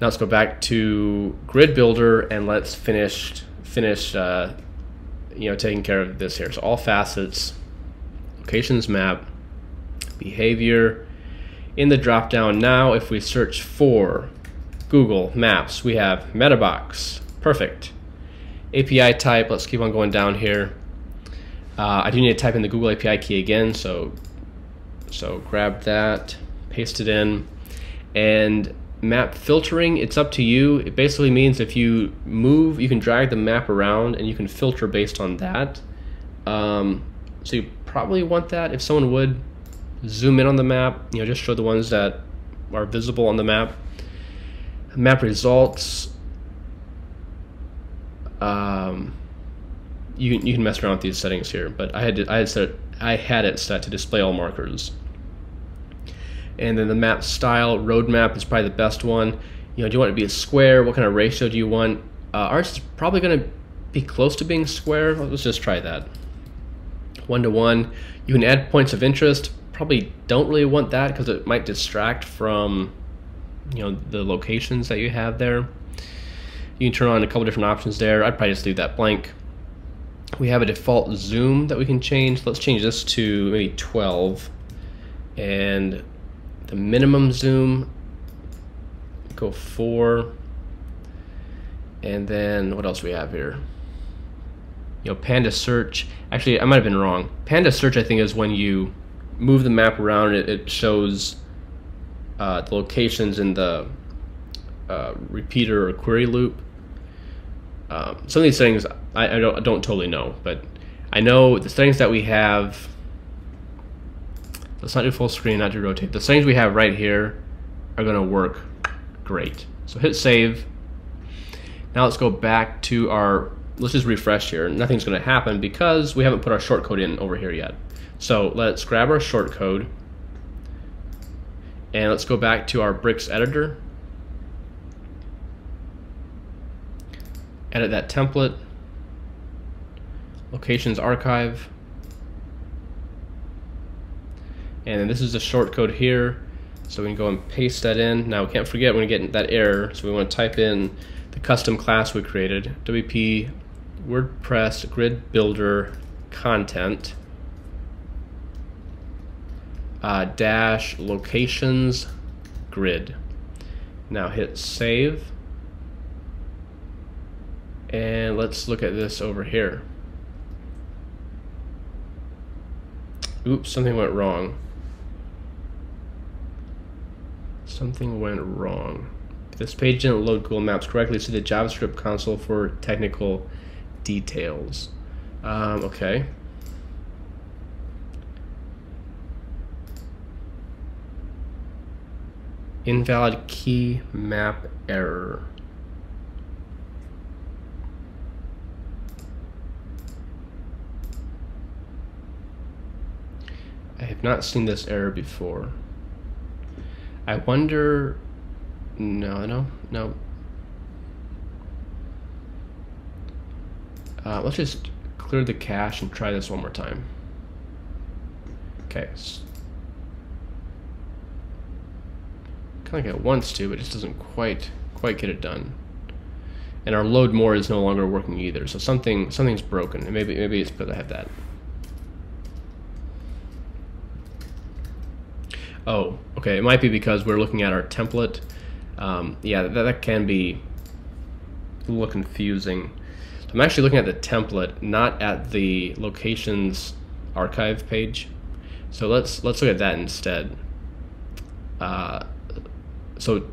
Now let's go back to grid builder and let's finish finish uh, you know taking care of this here. So all facets, locations map, behavior. In the drop down now, if we search for Google Maps, we have Metabox. Perfect. API type, let's keep on going down here. Uh, I do need to type in the Google API key again, so so grab that, paste it in, and map filtering, it's up to you. It basically means if you move, you can drag the map around and you can filter based on that. Um, so you probably want that. If someone would zoom in on the map, you know, just show the ones that are visible on the map. Map results. Um, you, you can mess around with these settings here, but I had to, I had set I had it set to display all markers. And then the map style, road map is probably the best one. You know, do you want it to be a square? What kind of ratio do you want? Uh, ours is probably going to be close to being square. Let's just try that. One to one. You can add points of interest. Probably don't really want that because it might distract from, you know, the locations that you have there. You can turn on a couple different options there. I'd probably just leave that blank. We have a default zoom that we can change. Let's change this to maybe 12. And the minimum zoom, go four. And then what else we have here? You know, Panda search. Actually, I might have been wrong. Panda search, I think, is when you move the map around. It, it shows uh, the locations in the uh, repeater or query loop. Um, some of these things I, I, don't, I don't totally know, but I know the settings that we have Let's not do full screen, not do rotate. The settings we have right here are gonna work great. So hit save. Now let's go back to our, let's just refresh here. Nothing's gonna happen because we haven't put our shortcode in over here yet. So let's grab our shortcode and let's go back to our bricks editor. Edit that template, locations archive, and then this is the short code here. So we can go and paste that in. Now we can't forget when we get that error. So we want to type in the custom class we created. WP WordPress grid builder content uh, dash locations grid now hit save and let's look at this over here oops something went wrong Something went wrong. This page didn't load Google Maps correctly. See the JavaScript console for technical details. Um, okay. Invalid key map error. I have not seen this error before. I wonder. No, no, no. Uh, let's just clear the cache and try this one more time. Okay. Kind of wants to, but it just doesn't quite quite get it done. and our load more is no longer working either. So something something's broken, and maybe maybe it's because I have that. Oh, okay. It might be because we're looking at our template. Um, yeah, that, that can be a little confusing. I'm actually looking at the template, not at the locations archive page. So let's let's look at that instead. Uh, so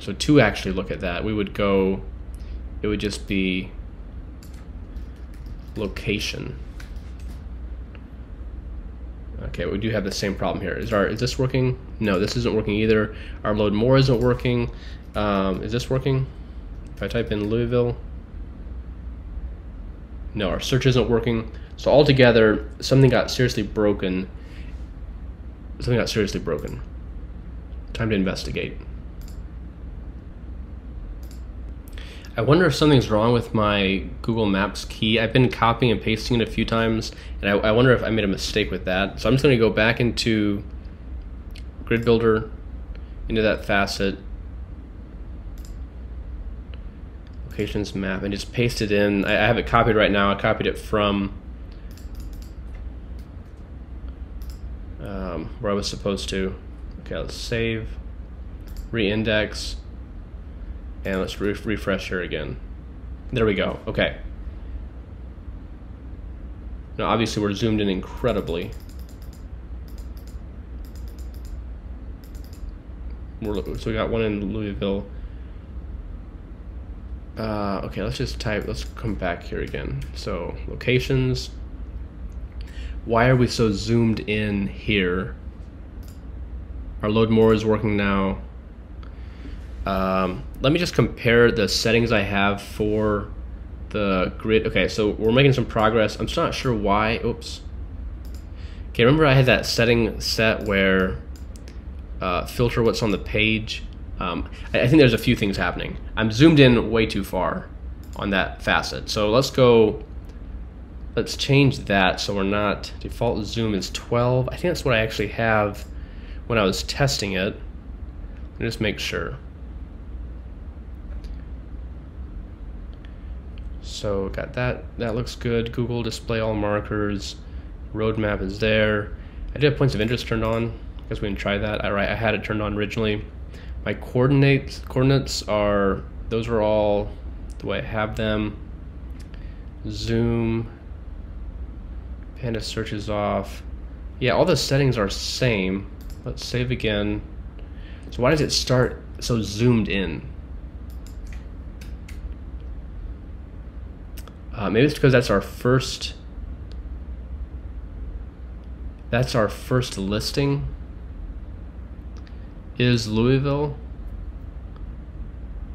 so to actually look at that, we would go. It would just be location. Okay, we do have the same problem here. Is our is this working? No, this isn't working either. Our load more isn't working. Um, is this working? If I type in Louisville, no, our search isn't working. So altogether, something got seriously broken. Something got seriously broken. Time to investigate. I wonder if something's wrong with my Google Maps key. I've been copying and pasting it a few times, and I, I wonder if I made a mistake with that. So I'm just going to go back into Grid Builder, into that facet, locations map, and just paste it in. I, I have it copied right now. I copied it from um, where I was supposed to. Okay, let's save, reindex, and let's re refresh here again. There we go. Okay. Now, obviously, we're zoomed in incredibly. We're, so we got one in Louisville. Uh, okay, let's just type, let's come back here again. So, locations. Why are we so zoomed in here? Our load more is working now. Um, let me just compare the settings I have for the grid. Okay, so we're making some progress. I'm still not sure why. Oops. Okay, remember I had that setting set where uh, filter what's on the page. Um, I, I think there's a few things happening. I'm zoomed in way too far on that facet. So let's go, let's change that so we're not, default zoom is 12. I think that's what I actually have when I was testing it. Just make sure. So got that, that looks good. Google display all markers, roadmap is there. I did have points of interest turned on, because we didn't try that. I, right, I had it turned on originally. My coordinates, coordinates are, those are all the way I have them. Zoom, Panda searches off. Yeah, all the settings are same. Let's save again. So why does it start so zoomed in? Uh, maybe it's because that's our first that's our first listing is Louisville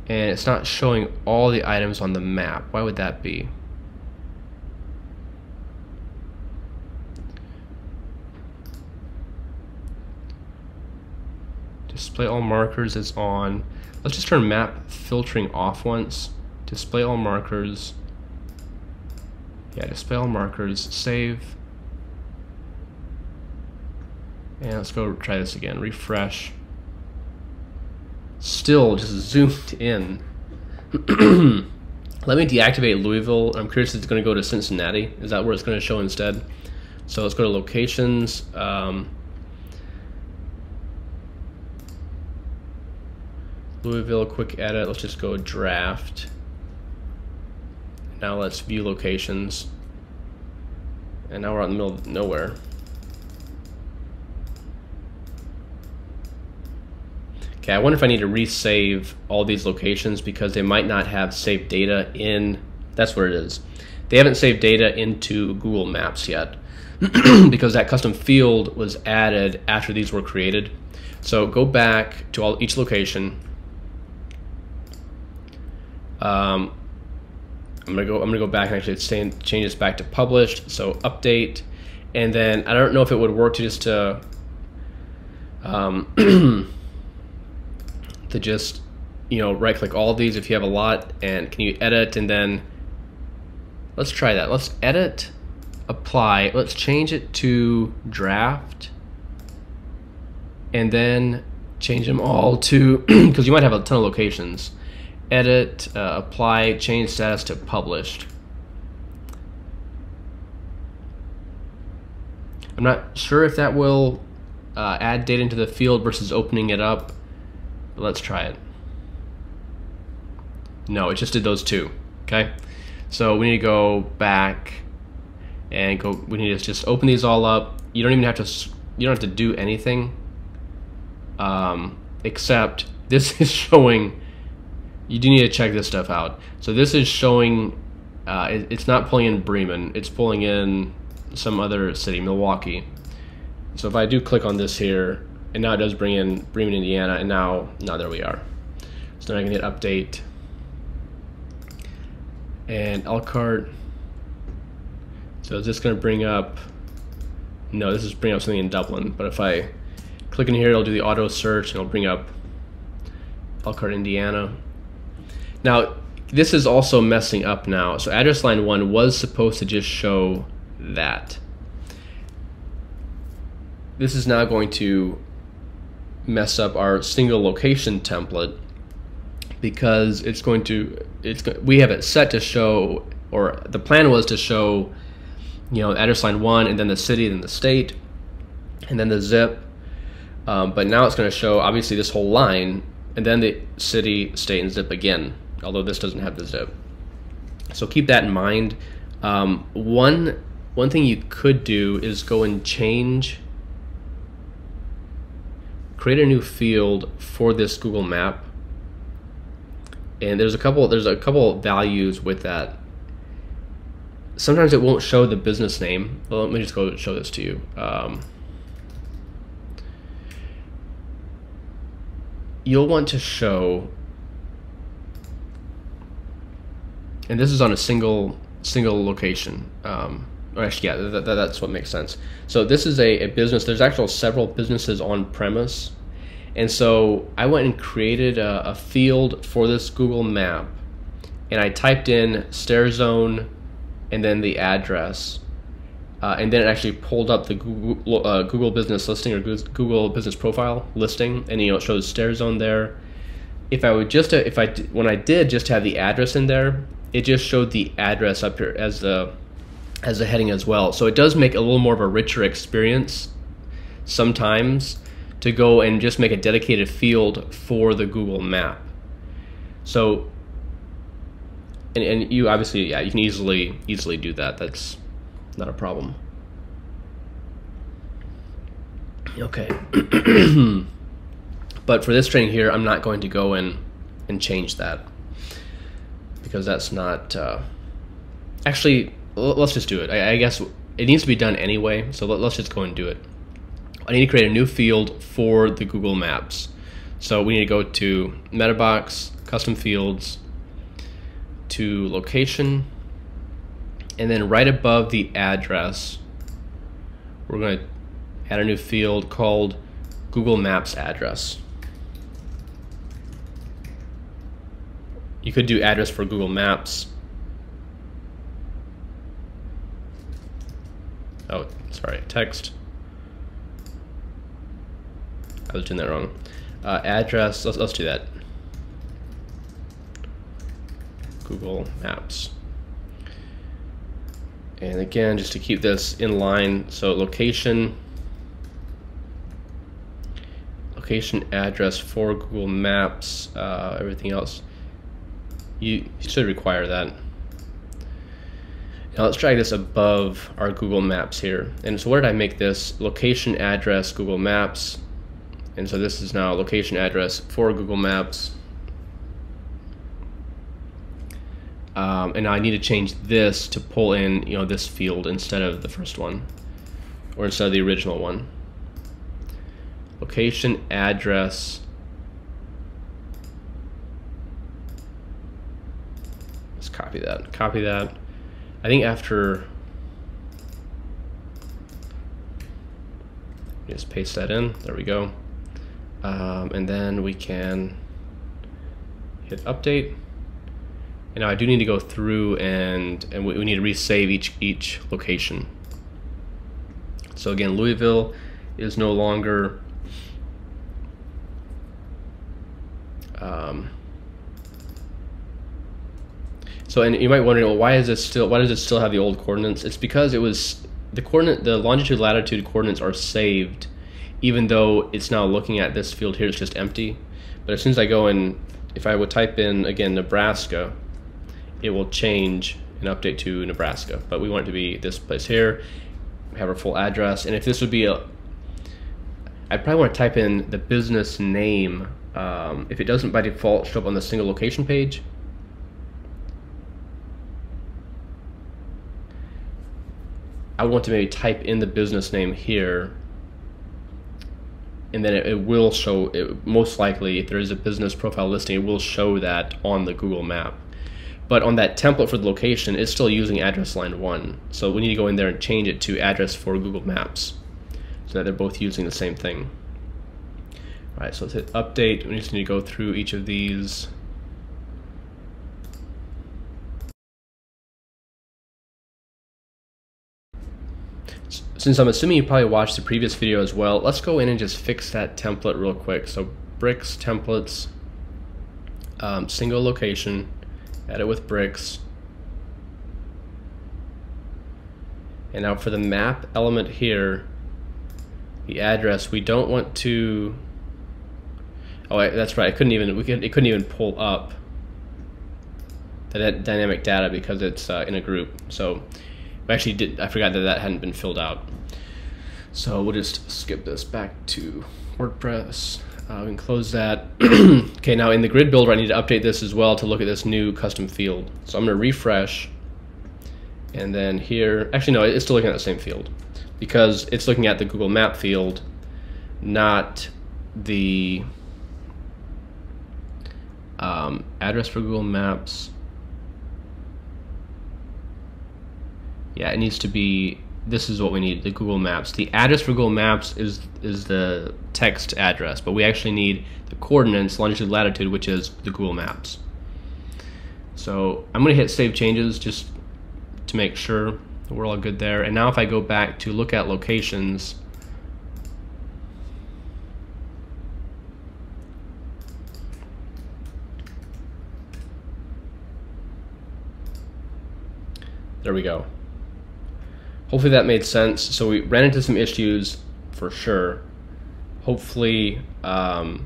and it's not showing all the items on the map. Why would that be? Display all markers is on. Let's just turn map filtering off once. Display all markers yeah, display all markers, save. And let's go try this again, refresh. Still just zoomed in. Let me deactivate Louisville. I'm curious if it's going to go to Cincinnati. Is that where it's going to show instead? So let's go to locations. Um, Louisville, quick edit. Let's just go draft. Now let's view locations. And now we're out in the middle of nowhere. Okay, I wonder if I need to resave all these locations because they might not have saved data in, that's where it is. They haven't saved data into Google Maps yet because that custom field was added after these were created. So go back to all each location. Um, I'm gonna go. I'm gonna go back and actually change this back to published. So update, and then I don't know if it would work to just to um, to just you know right click all these if you have a lot, and can you edit and then let's try that. Let's edit, apply. Let's change it to draft, and then change them all to because you might have a ton of locations edit, uh, apply, change status to published. I'm not sure if that will uh, add data into the field versus opening it up. But let's try it. No, it just did those two. Okay, so we need to go back and go. We need to just open these all up. You don't even have to. You don't have to do anything. Um, except this is showing. You do need to check this stuff out. So this is showing. Uh, it, it's not pulling in Bremen. It's pulling in some other city, Milwaukee. So if I do click on this here, and now it does bring in Bremen, Indiana, and now now there we are. So now I can hit update and Elkhart. So is this going to bring up? No, this is bringing up something in Dublin. But if I click in here, it'll do the auto search and it'll bring up Elkhart, Indiana. Now, this is also messing up now. So address line one was supposed to just show that. This is now going to mess up our single location template because it's going to it's we have it set to show or the plan was to show you know address line one and then the city then the state and then the zip um, but now it's going to show obviously this whole line and then the city state and zip again although this doesn't have the zip. So keep that in mind. Um, one one thing you could do is go and change create a new field for this Google map. And there's a couple there's a couple values with that. Sometimes it won't show the business name. Well, let me just go show this to you. Um, you'll want to show and this is on a single single location. Um, actually yeah that, that, that's what makes sense. So this is a, a business there's actually several businesses on premise. And so I went and created a, a field for this Google map. And I typed in stair zone and then the address. Uh, and then it actually pulled up the Google, uh, Google Business listing or Google Business Profile listing, and you know it shows stair zone there. If I would just if I when I did just have the address in there, it just showed the address up here as the as the heading as well. So it does make a little more of a richer experience sometimes to go and just make a dedicated field for the Google map. So, and, and you obviously, yeah, you can easily, easily do that. That's not a problem. Okay. but for this training here, I'm not going to go in and change that because that's not, uh, actually, let's just do it. I, I guess it needs to be done anyway, so let, let's just go and do it. I need to create a new field for the Google Maps. So we need to go to MetaBox, custom fields, to location, and then right above the address, we're going to add a new field called Google Maps address. You could do address for Google Maps. Oh, sorry, text. I was doing that wrong. Uh, address, let's, let's do that. Google Maps. And again, just to keep this in line, so location, location address for Google Maps, uh, everything else, you, should require that. Now let's drag this above our Google Maps here. And so where did I make this? Location address Google Maps and so this is now location address for Google Maps. Um, and now I need to change this to pull in, you know, this field instead of the first one, or instead of the original one. Location address. Let's copy that. Copy that. I think after just paste that in. There we go um, and then we can hit update. And now I do need to go through and, and we, we need to resave each, each location. So again, Louisville is no longer um, So, and you might wonder, well, why is this still? Why does it still have the old coordinates? It's because it was the coordinate, the longitude, latitude coordinates are saved, even though it's now looking at this field here, it's just empty. But as soon as I go in, if I would type in again Nebraska, it will change and update to Nebraska. But we want it to be this place here. Have our full address, and if this would be a, I'd probably want to type in the business name. Um, if it doesn't by default show up on the single location page, I want to maybe type in the business name here and then it, it, will show it, most likely if there is a business profile listing it will show that on the google map. But on that template for the location it's still using address line 1 so we need to go in there and change it to address for google maps so that they're both using the same thing. All right so let's hit update. We just need to go through each of these since I'm assuming you probably watched the previous video as well, let's go in and just fix that template real quick. So bricks, templates, um, single location, edit with bricks. And now for the map element here, the address, we don't want to, oh wait, that's right, I couldn't even, we could, it couldn't even pull up the dynamic data because it's uh, in a group. So we actually did, I forgot that that hadn't been filled out. So we'll just skip this back to WordPress. Uh, we can close that. okay, now in the grid builder, I need to update this as well to look at this new custom field. So I'm going to refresh. And then here, actually, no, it's still looking at the same field because it's looking at the Google Map field, not the um, address for Google Maps. Yeah, it needs to be this is what we need, the Google Maps. The address for Google Maps is is the text address, but we actually need the coordinates, longitude, latitude, which is the Google Maps. So I'm going to hit Save Changes just to make sure we're all good there. And now if I go back to look at locations, there we go hopefully that made sense. So we ran into some issues for sure. Hopefully um,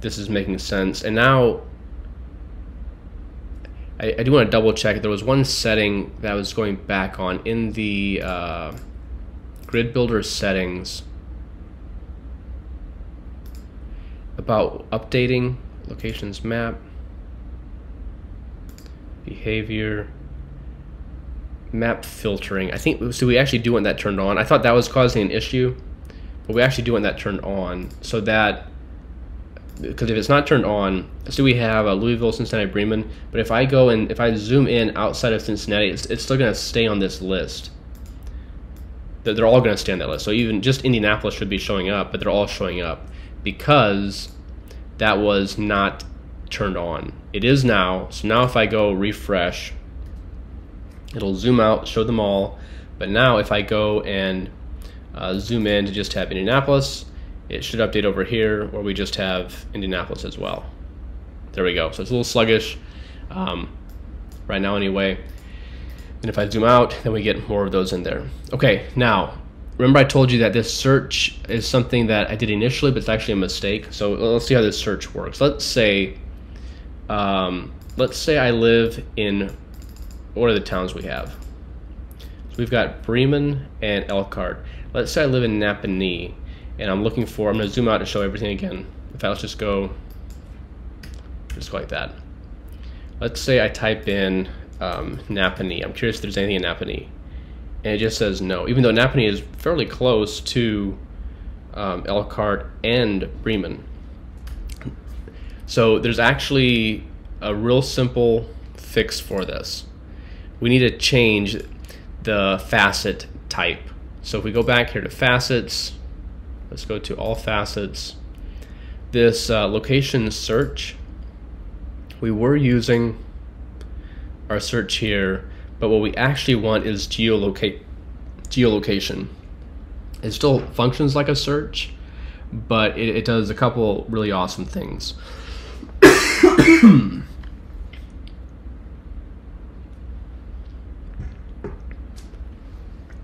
this is making sense. And now I, I, do want to double check. There was one setting that I was going back on in the uh, grid builder settings about updating locations map behavior map filtering. I think, so we actually do want that turned on. I thought that was causing an issue, but we actually do want that turned on so that, because if it's not turned on, so we have a Louisville, Cincinnati, Bremen, but if I go and, if I zoom in outside of Cincinnati, it's, it's still going to stay on this list. They're all going to stay on that list. So even just Indianapolis should be showing up, but they're all showing up because that was not turned on. It is now. So now if I go refresh, it'll zoom out, show them all. But now if I go and uh, zoom in to just have Indianapolis, it should update over here where we just have Indianapolis as well. There we go. So it's a little sluggish um, right now anyway. And if I zoom out, then we get more of those in there. Okay, now, remember I told you that this search is something that I did initially, but it's actually a mistake. So let's see how this search works. Let's say, um, let's say I live in what are the towns we have? So we've got Bremen and Elkhart. Let's say I live in Nappanee and I'm looking for, I'm going to zoom out to show everything again. In fact, let's just go, just go like that. Let's say I type in um, Nappanee. I'm curious if there's anything in Nappanee. And it just says no, even though Nappanee is fairly close to um, Elkhart and Bremen. So there's actually a real simple fix for this we need to change the facet type. So if we go back here to facets, let's go to all facets. This uh, location search, we were using our search here, but what we actually want is geolocate geolocation. It still functions like a search, but it, it does a couple really awesome things.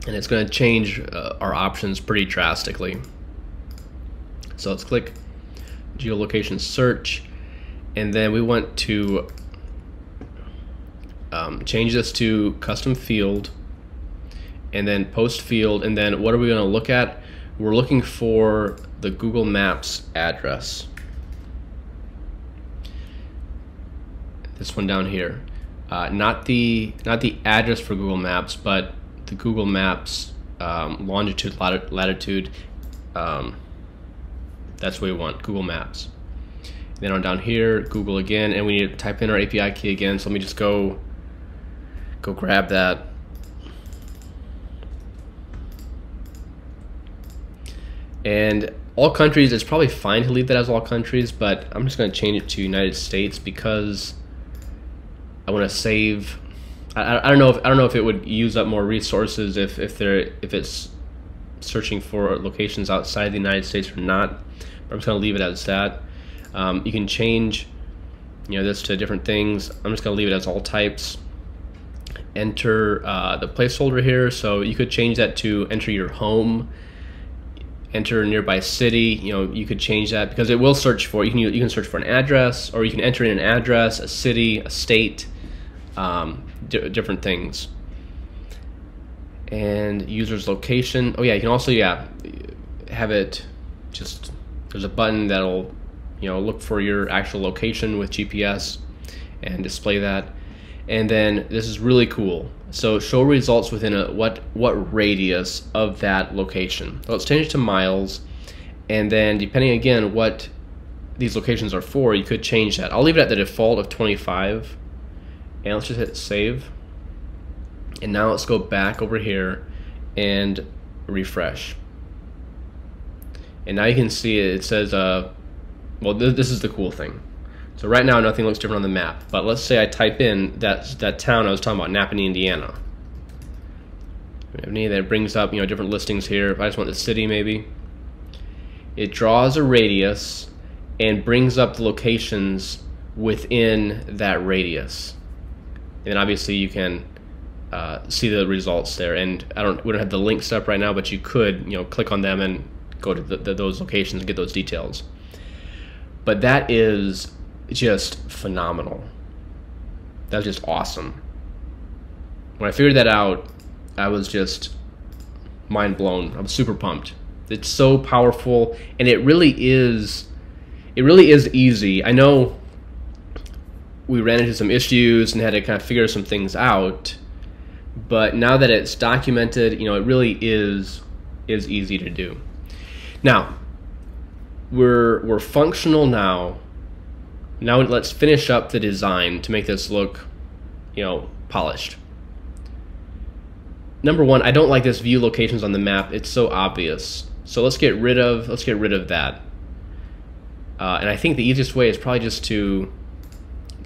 and it's going to change uh, our options pretty drastically. So let's click geolocation search, and then we want to um, change this to custom field, and then post field, and then what are we going to look at? We're looking for the Google Maps address. This one down here. Uh, not the not the address for Google Maps, but the Google Maps um, longitude, latitude. Um, that's what we want, Google Maps. Then on down here, Google again, and we need to type in our API key again. So let me just go, go grab that. And all countries, it's probably fine to leave that as all countries, but I'm just going to change it to United States because I want to save I, I don't know if I don't know if it would use up more resources if if they're if it's searching for locations outside the United States or not. But I'm just gonna leave it as that. Um, you can change, you know, this to different things. I'm just gonna leave it as all types. Enter uh, the placeholder here, so you could change that to enter your home, enter nearby city. You know, you could change that because it will search for you can you can search for an address or you can enter in an address, a city, a state. Um, different things. And user's location. Oh yeah, you can also yeah have it just there's a button that'll you know look for your actual location with GPS and display that. And then this is really cool. So show results within a what what radius of that location. So let's change to miles, and then depending again what these locations are for, you could change that. I'll leave it at the default of 25 and let's just hit save. And now let's go back over here and refresh. And now you can see it, says uh well th this is the cool thing. So right now nothing looks different on the map. But let's say I type in that that town I was talking about Nappanee Indiana. Nappanee that brings up you know different listings here. If I just want the city maybe. It draws a radius and brings up the locations within that radius and then obviously you can uh, see the results there. And I don't we don't have the links up right now, but you could you know click on them and go to the, the, those locations and get those details. But that is just phenomenal. That's just awesome. When I figured that out, I was just mind blown. I was super pumped. It's so powerful, and it really is. It really is easy. I know we ran into some issues and had to kind of figure some things out. But now that it's documented, you know, it really is is easy to do. Now, we're we're functional now. Now let's finish up the design to make this look, you know, polished. Number one, I don't like this view locations on the map. It's so obvious. So let's get rid of let's get rid of that. Uh, and I think the easiest way is probably just to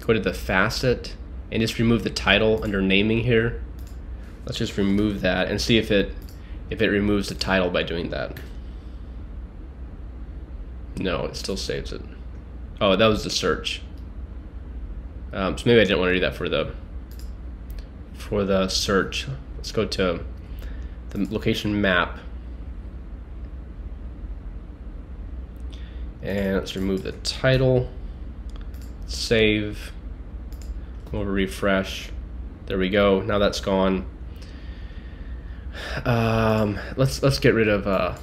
go to the facet and just remove the title under naming here. Let's just remove that and see if it if it removes the title by doing that. No, it still saves it. Oh, that was the search. Um, so maybe I didn't want to do that for the for the search. Let's go to the location map. And let's remove the title. Save. We'll refresh. There we go. Now that's gone. Um, let's let's get rid of. Uh,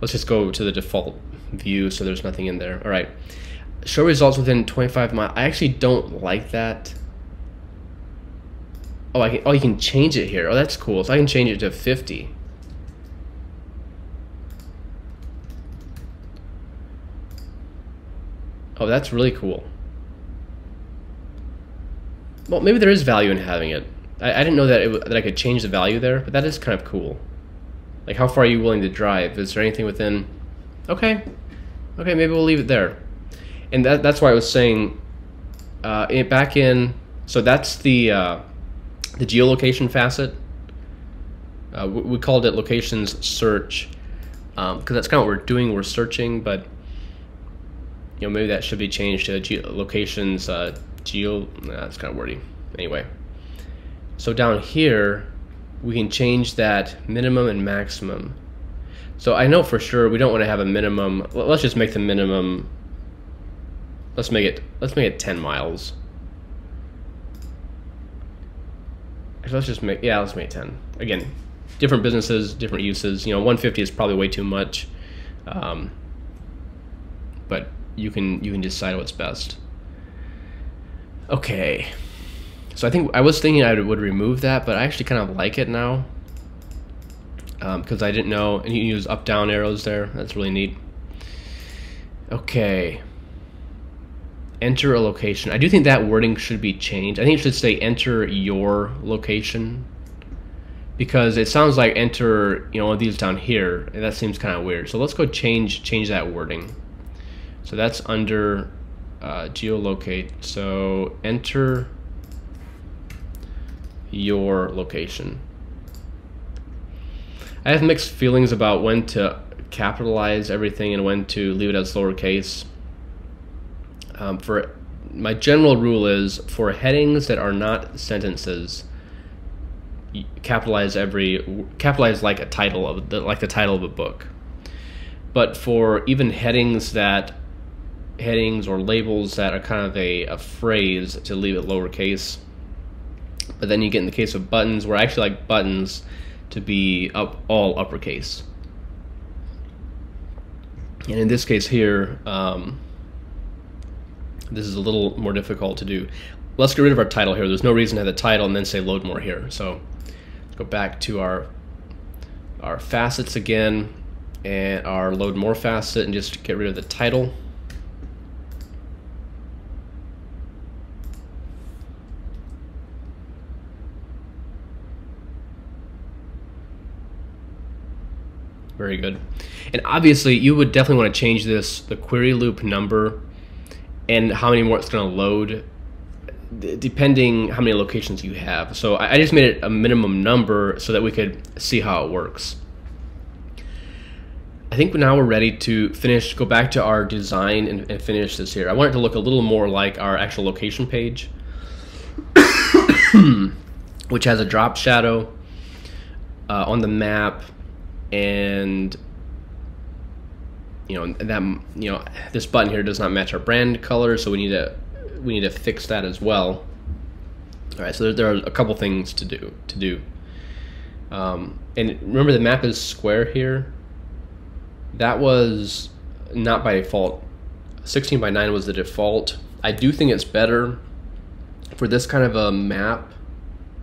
let's just go to the default view so there's nothing in there. All right. Show results within 25 miles. I actually don't like that. Oh, I can, oh, you can change it here. Oh, that's cool. So I can change it to 50. Oh, that's really cool. Well, maybe there is value in having it. I, I didn't know that it, that I could change the value there, but that is kind of cool. Like, how far are you willing to drive? Is there anything within? Okay, okay, maybe we'll leave it there. And that, that's why I was saying, uh, it, back in. So that's the uh, the geolocation facet. Uh, we, called it locations search because um, that's kind of what we're doing. We're searching, but you know maybe that should be changed to locations uh, geo. Nah, that's kind of wordy. Anyway, so down here, we can change that minimum and maximum. So I know for sure we don't want to have a minimum. Let's just make the minimum. Let's make it. Let's make it 10 miles. Actually, let's just make. Yeah, let's make 10. Again, different businesses, different uses. You know, 150 is probably way too much. Um, but you can you can decide what's best. Okay. So I think I was thinking I would remove that, but I actually kind of like it now. Because um, I didn't know, and you use up down arrows there. That's really neat. Okay. Enter a location. I do think that wording should be changed. I think it should say enter your location. Because it sounds like enter, you know, these down here. And that seems kind of weird. So let's go change change that wording. So that's under uh, geolocate. So enter your location. I have mixed feelings about when to capitalize everything and when to leave it as lowercase. Um, for my general rule is for headings that are not sentences, capitalize every capitalize like a title of the, like the title of a book. But for even headings that headings or labels that are kind of a, a phrase to leave it lowercase. But then you get in the case of buttons where I actually like buttons to be up all uppercase. And in this case here, um, this is a little more difficult to do. Let's get rid of our title here. There's no reason to have the title and then say load more here. So go back to our our facets again and our load more facet and just get rid of the title. Very good. And obviously, you would definitely want to change this, the query loop number, and how many more it's going to load, depending how many locations you have. So I just made it a minimum number so that we could see how it works. I think now we're ready to finish, go back to our design and, and finish this here. I want it to look a little more like our actual location page, which has a drop shadow uh, on the map and you know that you know this button here does not match our brand color so we need to we need to fix that as well. All right so there, there are a couple things to do to do. Um, and remember the map is square here? That was not by default. 16 by 9 was the default. I do think it's better for this kind of a map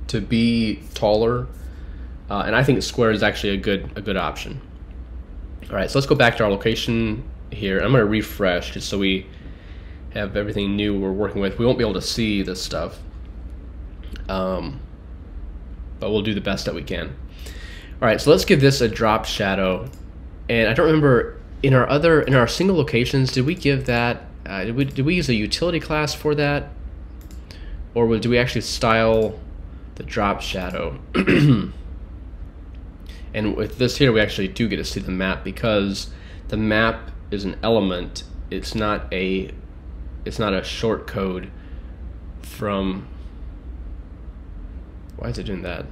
to be taller uh, and I think square is actually a good a good option. All right, so let's go back to our location here. I'm going to refresh just so we have everything new we're working with. We won't be able to see this stuff, um, but we'll do the best that we can. All right, so let's give this a drop shadow. And I don't remember in our other in our single locations, did we give that? Uh, did we did we use a utility class for that, or do we actually style the drop shadow? And with this here, we actually do get to see the map because the map is an element. It's not a it's not a short code from why is it doing that?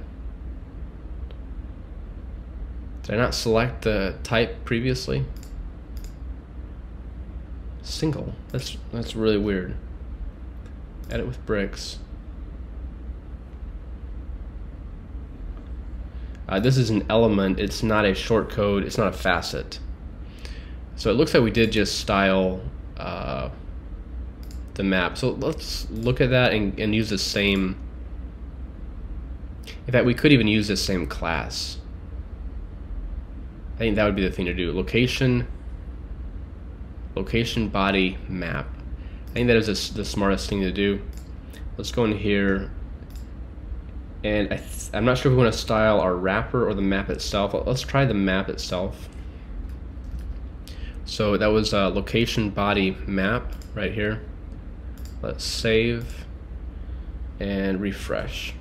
Did I not select the type previously? Single. That's that's really weird. Edit with bricks. Uh, this is an element, it's not a short code, it's not a facet. So it looks like we did just style uh, the map. So let's look at that and, and use the same, in fact we could even use this same class. I think that would be the thing to do. Location, location body map. I think that is the smartest thing to do. Let's go in here and I am not sure if we want to style our wrapper or the map itself. Let's try the map itself. So that was a location body map right here. Let's save and refresh.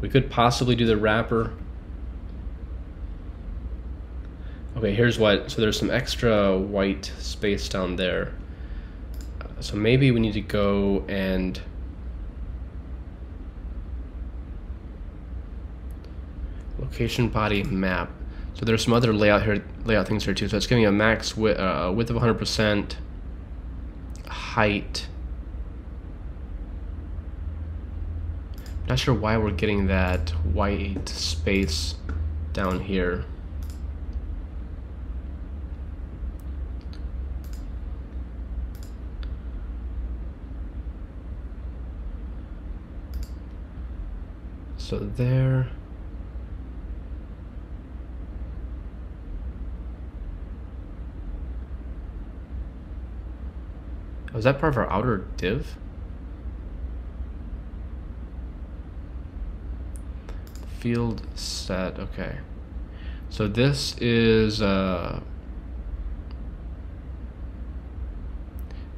We could possibly do the wrapper. Okay, here's what, so there's some extra white space down there. So maybe we need to go and location body map. So there's some other layout here, layout things here too. So it's giving a max width, uh, width of 100%, height. Not sure why we're getting that white space down here. So there. Was that part of our outer div? Field set, okay. So this is, uh,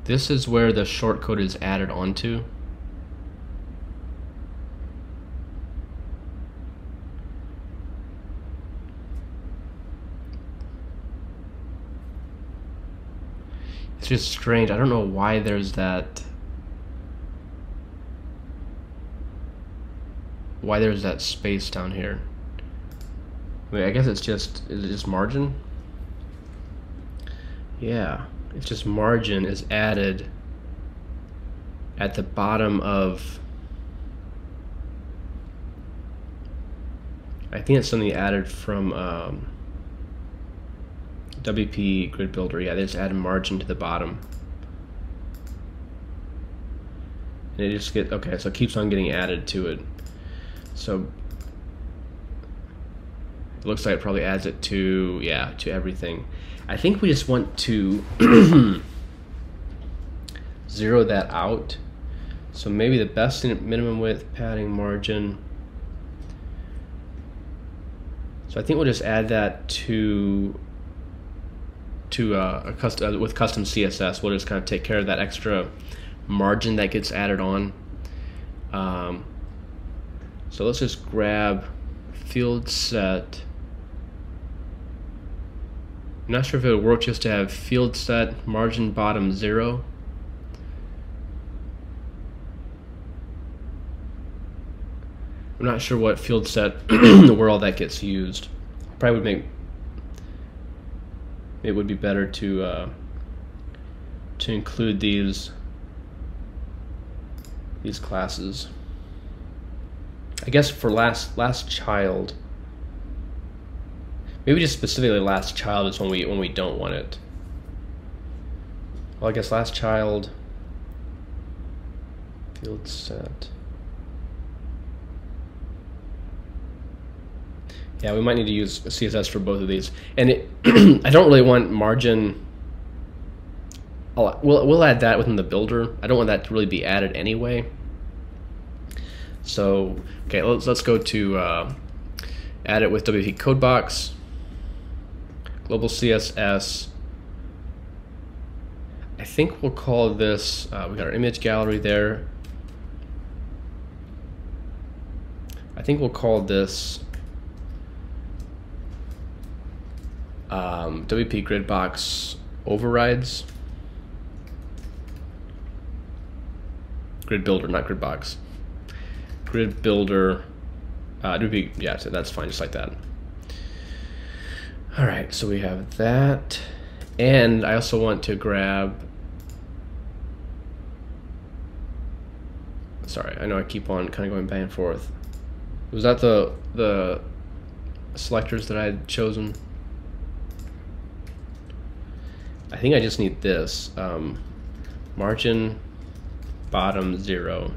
this is where the shortcode is added onto. It's just strange. I don't know why there's that. Why there's that space down here. I guess it's just, is it just margin? Yeah, it's just margin is added at the bottom of I think it's something added from um, WP Grid Builder, yeah, they just add a margin to the bottom. And it just get okay, so it keeps on getting added to it. So it looks like it probably adds it to yeah, to everything. I think we just want to zero that out. So maybe the best minimum width padding margin. So I think we'll just add that to to uh, a custom uh, with custom CSS. We'll just kind of take care of that extra margin that gets added on. Um, so let's just grab field set. I'm not sure if it would work just to have field set margin bottom zero. I'm not sure what field set where all that gets used. Probably would make it would be better to uh, to include these these classes. I guess for last last child, maybe just specifically last child is when we when we don't want it. Well, I guess last child field set. Yeah, we might need to use CSS for both of these. And it, I don't really want margin. I'll, we'll, we'll add that within the builder. I don't want that to really be added anyway. So, okay, let's, let's go to uh, add it with WP Codebox, global CSS. I think we'll call this, uh, we got our image gallery there. I think we'll call this um, WP Gridbox overrides. Grid Builder, not Gridbox. Grid Builder, uh, WP, yeah, so that's fine, just like that. All right, so we have that. And I also want to grab, sorry, I know I keep on kind of going back and forth. Was that the, the selectors that I had chosen? I think I just need this. Um, margin bottom zero.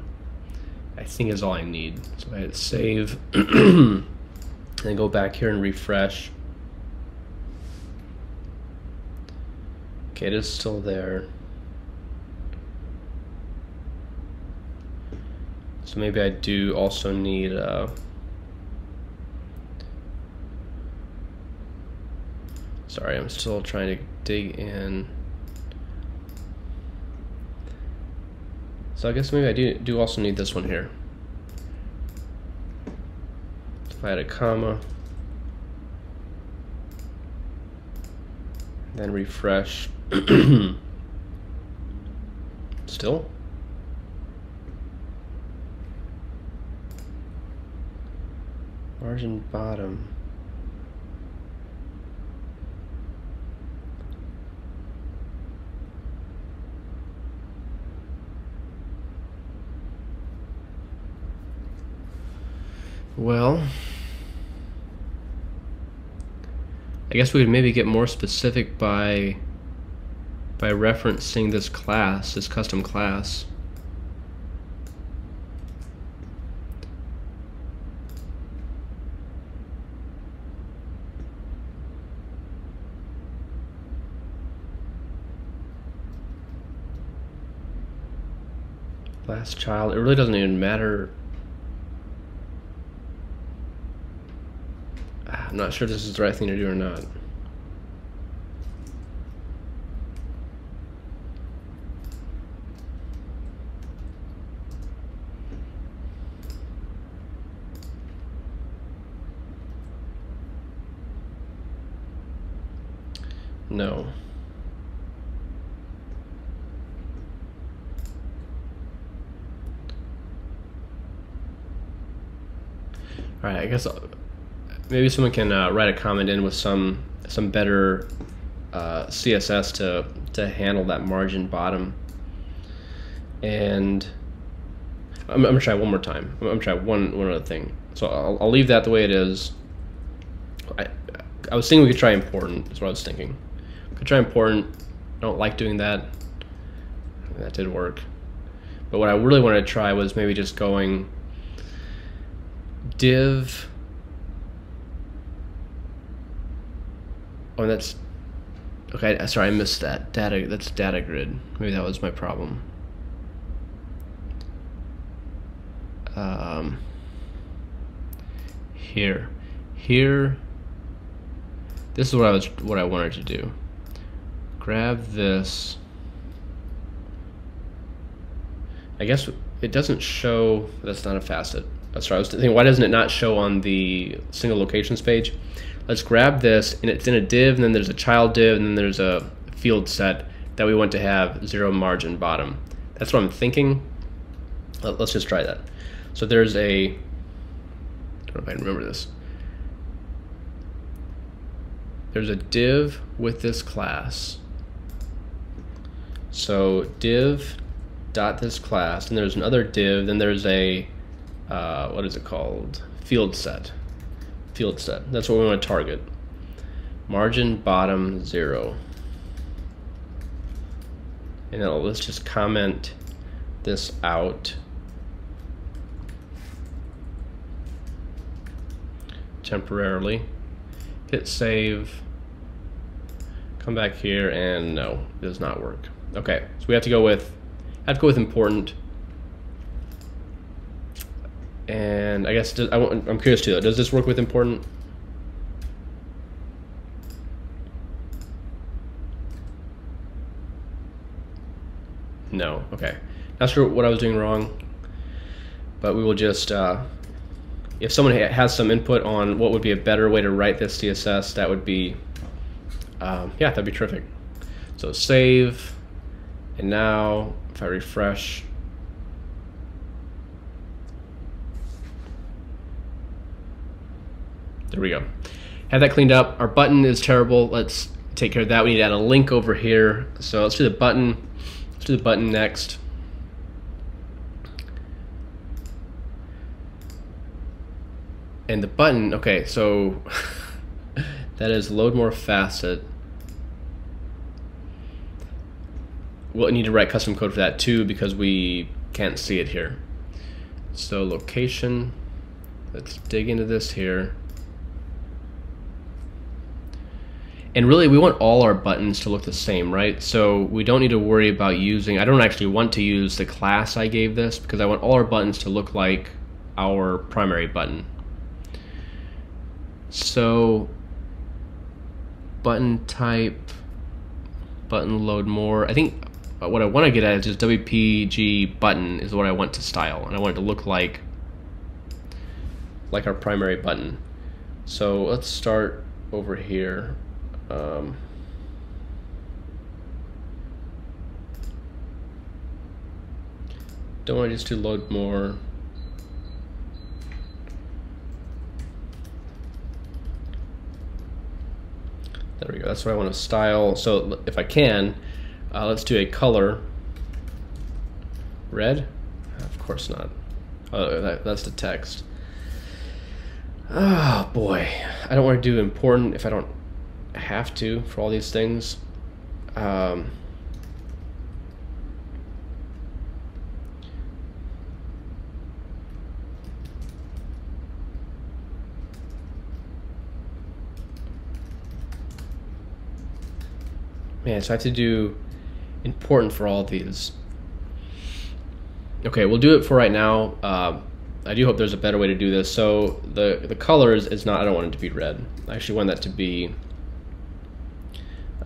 I think is all I need. So I hit save and go back here and refresh. Okay, it is still there. So maybe I do also need uh, Sorry, I'm still trying to dig in. So I guess maybe I do, do also need this one here. If I add a comma, then refresh. Still? Margin bottom. Well, I guess we could maybe get more specific by by referencing this class, this custom class. Last child, it really doesn't even matter I'm not sure this is the right thing to do or not. No. All right, I guess I'll, maybe someone can uh, write a comment in with some some better uh, CSS to to handle that margin bottom. And I'm, I'm, gonna try one more time. I'm gonna try one one other thing. So I'll, I'll leave that the way it is. I I was thinking we could try important. That's what I was thinking. Could try important. I don't like doing that. That did work. But what I really wanted to try was maybe just going div Oh, that's okay. Sorry, I missed that data. That's data grid. Maybe that was my problem. Um, here, here. This is what I was what I wanted to do. Grab this. I guess it doesn't show. That's not a facet. That's right. I was thinking, why doesn't it not show on the single locations page? Let's grab this and it's in a div and then there's a child div and then there's a field set that we want to have zero margin bottom. That's what I'm thinking. Let's just try that. So there's a, I don't know if I remember this. There's a div with this class. So div dot this class, and there's another div, then there's a, uh, what is it called? Field set field set. That's what we want to target. Margin bottom zero. And now let's just comment this out. temporarily. Hit save. Come back here and no, it does not work. Okay, so we have to go with, have to go with important. And I guess I, am curious too. Does this work with important? No. Okay. Not sure what I was doing wrong, but we will just. Uh, if someone has some input on what would be a better way to write this CSS, that would be, um, yeah, that'd be terrific. So save, and now if I refresh, There we go. Have that cleaned up. Our button is terrible. Let's take care of that. We need to add a link over here. So let's do the button. Let's do the button next. And the button, okay, so that is load more facet. We'll need to write custom code for that too because we can't see it here. So location, let's dig into this here. And really, we want all our buttons to look the same, right? So we don't need to worry about using, I don't actually want to use the class I gave this because I want all our buttons to look like our primary button. So button type, button load more. I think what I want to get at is just WPG button is what I want to style. And I want it to look like, like our primary button. So let's start over here um, don't want just to load more. There we go, that's what I want to style. So if I can, uh, let's do a color. Red? Of course not. Oh, that, that's the text. Oh boy, I don't want to do important if I don't have to for all these things. Um, Man, so I have to do important for all these. Okay, we'll do it for right now. Uh, I do hope there's a better way to do this. So the the colors is not. I don't want it to be red. I actually want that to be.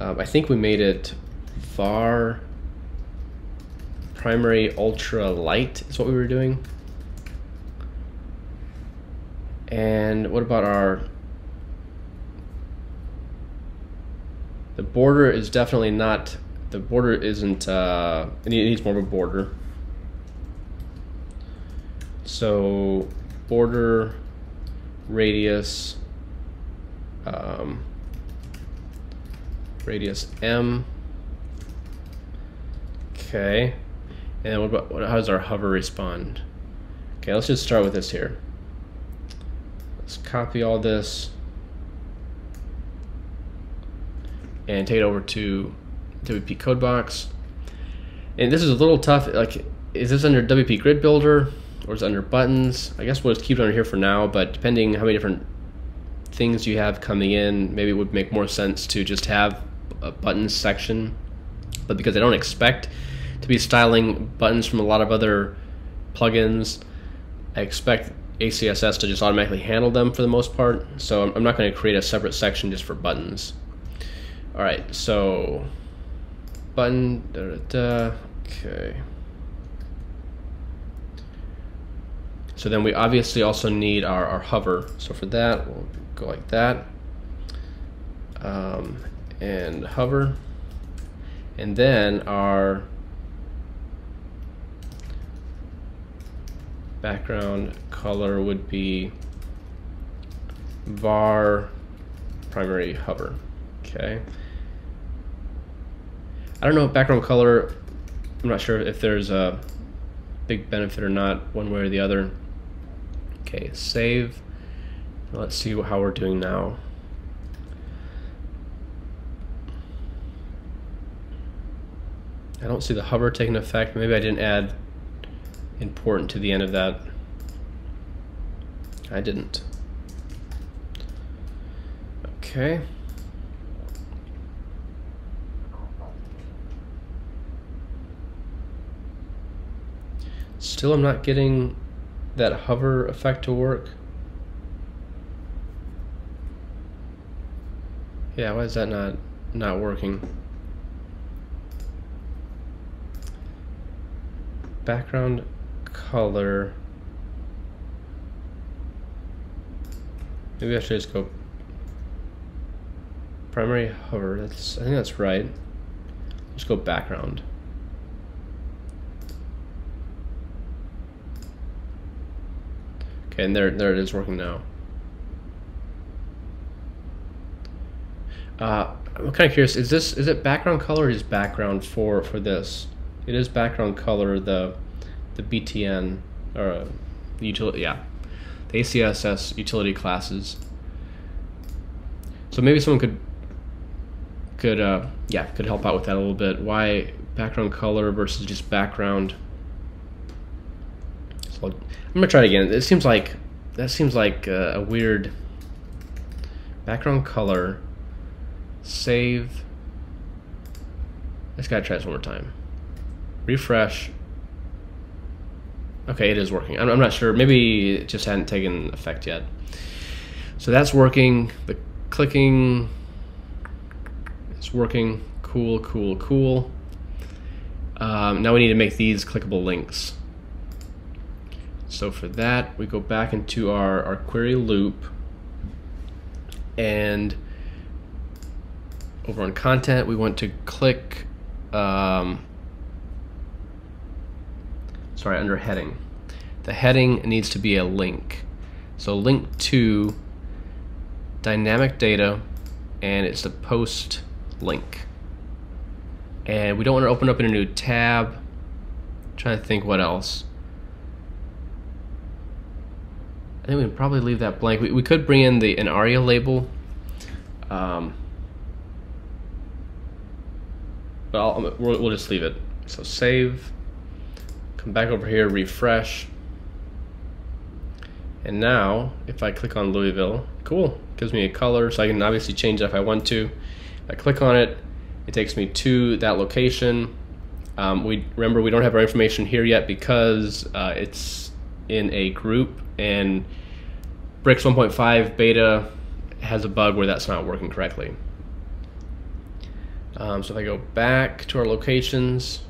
Um, I think we made it var primary ultra light is what we were doing. And what about our The border is definitely not, the border isn't, uh, it needs more of a border. So border radius, um, radius M. Okay. And what about, how does our hover respond? Okay, let's just start with this here. Let's copy all this. and take it over to WPCodeBox. And this is a little tough. Like, is this under WP Grid Builder or is it under buttons? I guess we'll just keep it under here for now, but depending how many different things you have coming in, maybe it would make more sense to just have a buttons section. But because I don't expect to be styling buttons from a lot of other plugins, I expect ACSS to just automatically handle them for the most part. So I'm not going to create a separate section just for buttons. All right, so button, da, da, da, okay. So then we obviously also need our, our hover. So for that, we'll go like that. Um, and hover. And then our background color would be var primary hover. Okay. I don't know background color. I'm not sure if there's a big benefit or not, one way or the other. Okay, save. Let's see how we're doing now. I don't see the hover taking effect. Maybe I didn't add important to the end of that. I didn't. Okay. Still I'm not getting that hover effect to work. Yeah, why is that not not working? Background color. Maybe I should just go primary hover. That's I think that's right. Just go background. Okay, and there, there it is working now. Uh, I'm kind of curious. Is this is it background color or is background for for this? It is background color. The the BTN or uh, the utility. Yeah, the ACSS utility classes. So maybe someone could could uh, yeah could help out with that a little bit. Why background color versus just background? So I'm gonna try it again. It seems like that seems like uh, a weird background color. Save. Let's gotta try this one more time. Refresh. Okay, it is working. I'm, I'm not sure. Maybe it just hadn't taken effect yet. So that's working. The clicking is working. Cool, cool, cool. Um, now we need to make these clickable links. So for that, we go back into our, our query loop and over on content, we want to click, um, sorry, under heading. The heading needs to be a link. So link to dynamic data and it's the post link. And we don't want to open up in a new tab. I'm trying to think what else. I think we can probably leave that blank. We, we could bring in the an ARIA label. Um, but I'll, we'll, we'll just leave it. So save, come back over here, refresh. And now, if I click on Louisville, cool, gives me a color, so I can obviously change it if I want to. If I click on it, it takes me to that location. Um, we remember we don't have our information here yet because uh, it's in a group and Bricks 1.5 beta has a bug where that's not working correctly. Um, so if I go back to our locations,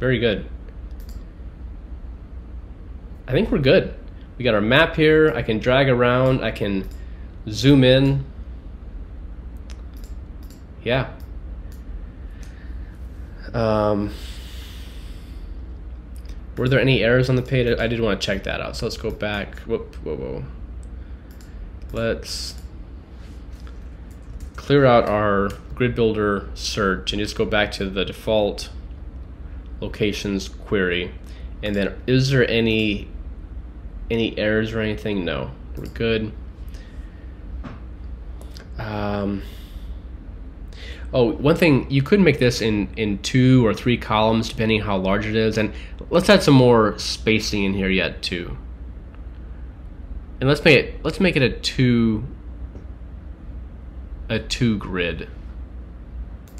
very good. I think we're good. We got our map here. I can drag around. I can zoom in. Yeah. Um, were there any errors on the page? I did want to check that out. So let's go back. Whoop, whoa, whoa. Let's clear out our grid builder search and just go back to the default locations query. And then is there any any errors or anything? No, we're good. Um, oh, one thing, you could make this in, in two or three columns depending how large it is. And let's add some more spacing in here yet too. And let's make it, let's make it a two, a two grid.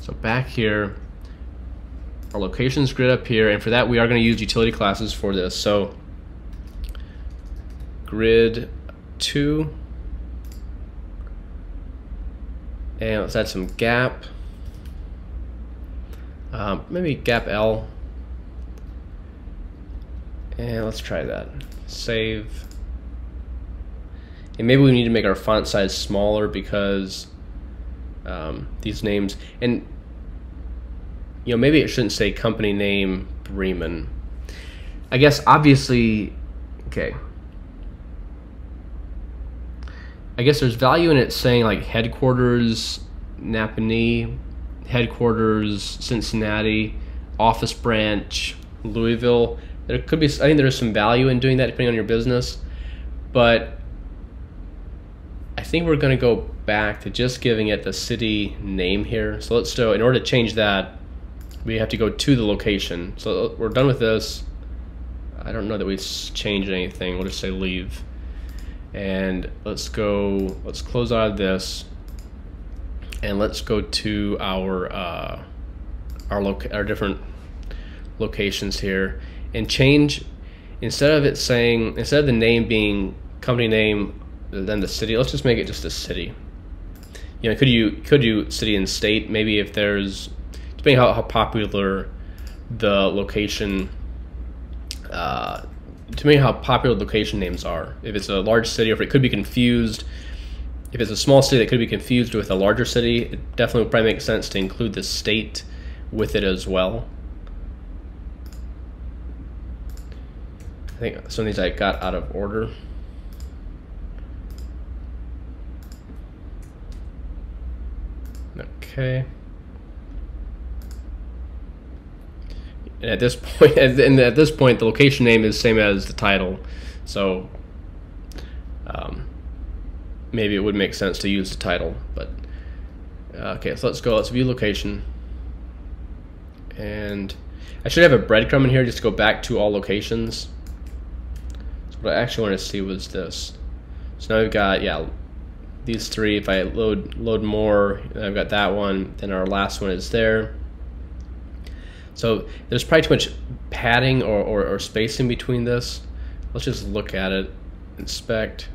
So back here, our locations grid up here, and for that we are going to use utility classes for this. So grid 2, and let's add some gap, um, maybe gap L, and let's try that. Save. And maybe we need to make our font size smaller because um, these names, and you know, maybe it shouldn't say company name Bremen. I guess obviously, okay. I guess there's value in it saying like headquarters Nappanee, headquarters Cincinnati, office branch Louisville. There could be, I think there's some value in doing that depending on your business, but I think we're going to go back to just giving it the city name here. So let's do, in order to change that, we have to go to the location. So we're done with this. I don't know that we've changed anything. We'll just say leave. And let's go, let's close out of this. And let's go to our, uh, our, loc our different locations here and change, instead of it saying, instead of the name being company name, then the city, let's just make it just a city. You know, could you, could you city and state, maybe if there's depending how, how popular the location, uh, depending how popular location names are. If it's a large city, or if it could be confused, if it's a small city that could be confused with a larger city, it definitely would probably make sense to include the state with it as well. I think some of these I got out of order. Okay. And at this point, and at this point, the location name is same as the title, so um, maybe it would make sense to use the title. But uh, okay, so let's go. Let's view location, and I should have a breadcrumb in here just to go back to all locations. So what I actually want to see was this. So now we've got yeah these three. If I load load more, I've got that one. Then our last one is there. So there's probably too much padding or, or, or spacing between this. Let's just look at it, inspect.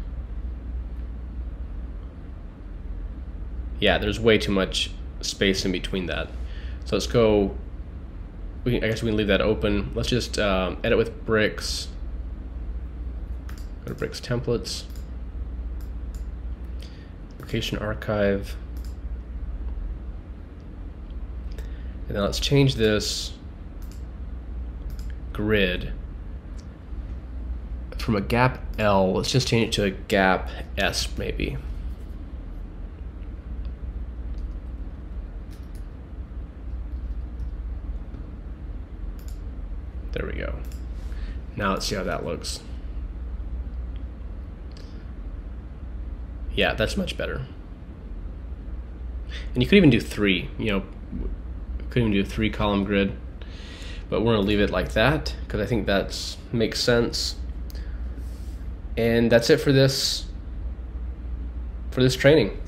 Yeah, there's way too much space in between that. So let's go, we I guess we can leave that open. Let's just um, edit with bricks. Go to bricks templates. Location archive. And then let's change this grid from a gap L, let's just change it to a gap S maybe. There we go. Now let's see how that looks. Yeah, that's much better. And you could even do three, you know, could even do a three column grid, but we're gonna leave it like that because I think that makes sense. And that's it for this, for this training.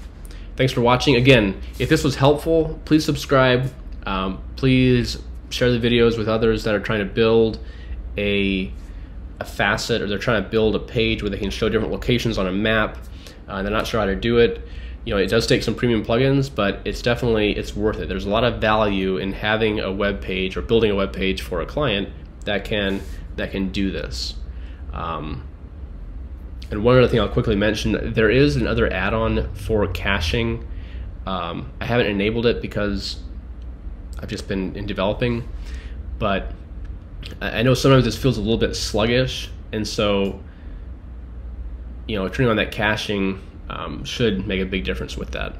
Thanks for watching. Again, if this was helpful, please subscribe. Um, please share the videos with others that are trying to build a, a facet or they're trying to build a page where they can show different locations on a map. Uh, they're not sure how to do it. You know, it does take some premium plugins, but it's definitely it's worth it. There's a lot of value in having a web page or building a web page for a client that can that can do this. Um, and one other thing I'll quickly mention: there is another add-on for caching. Um, I haven't enabled it because I've just been in developing, but I know sometimes this feels a little bit sluggish, and so you know turning on that caching um, should make a big difference with that.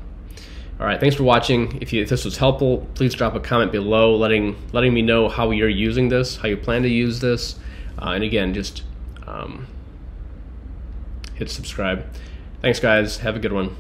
All right, thanks for watching. If, you, if, this was helpful, please drop a comment below, letting letting me know how you're using this, how you plan to use this, uh, and again, just um, hit subscribe. Thanks, guys. Have a good one.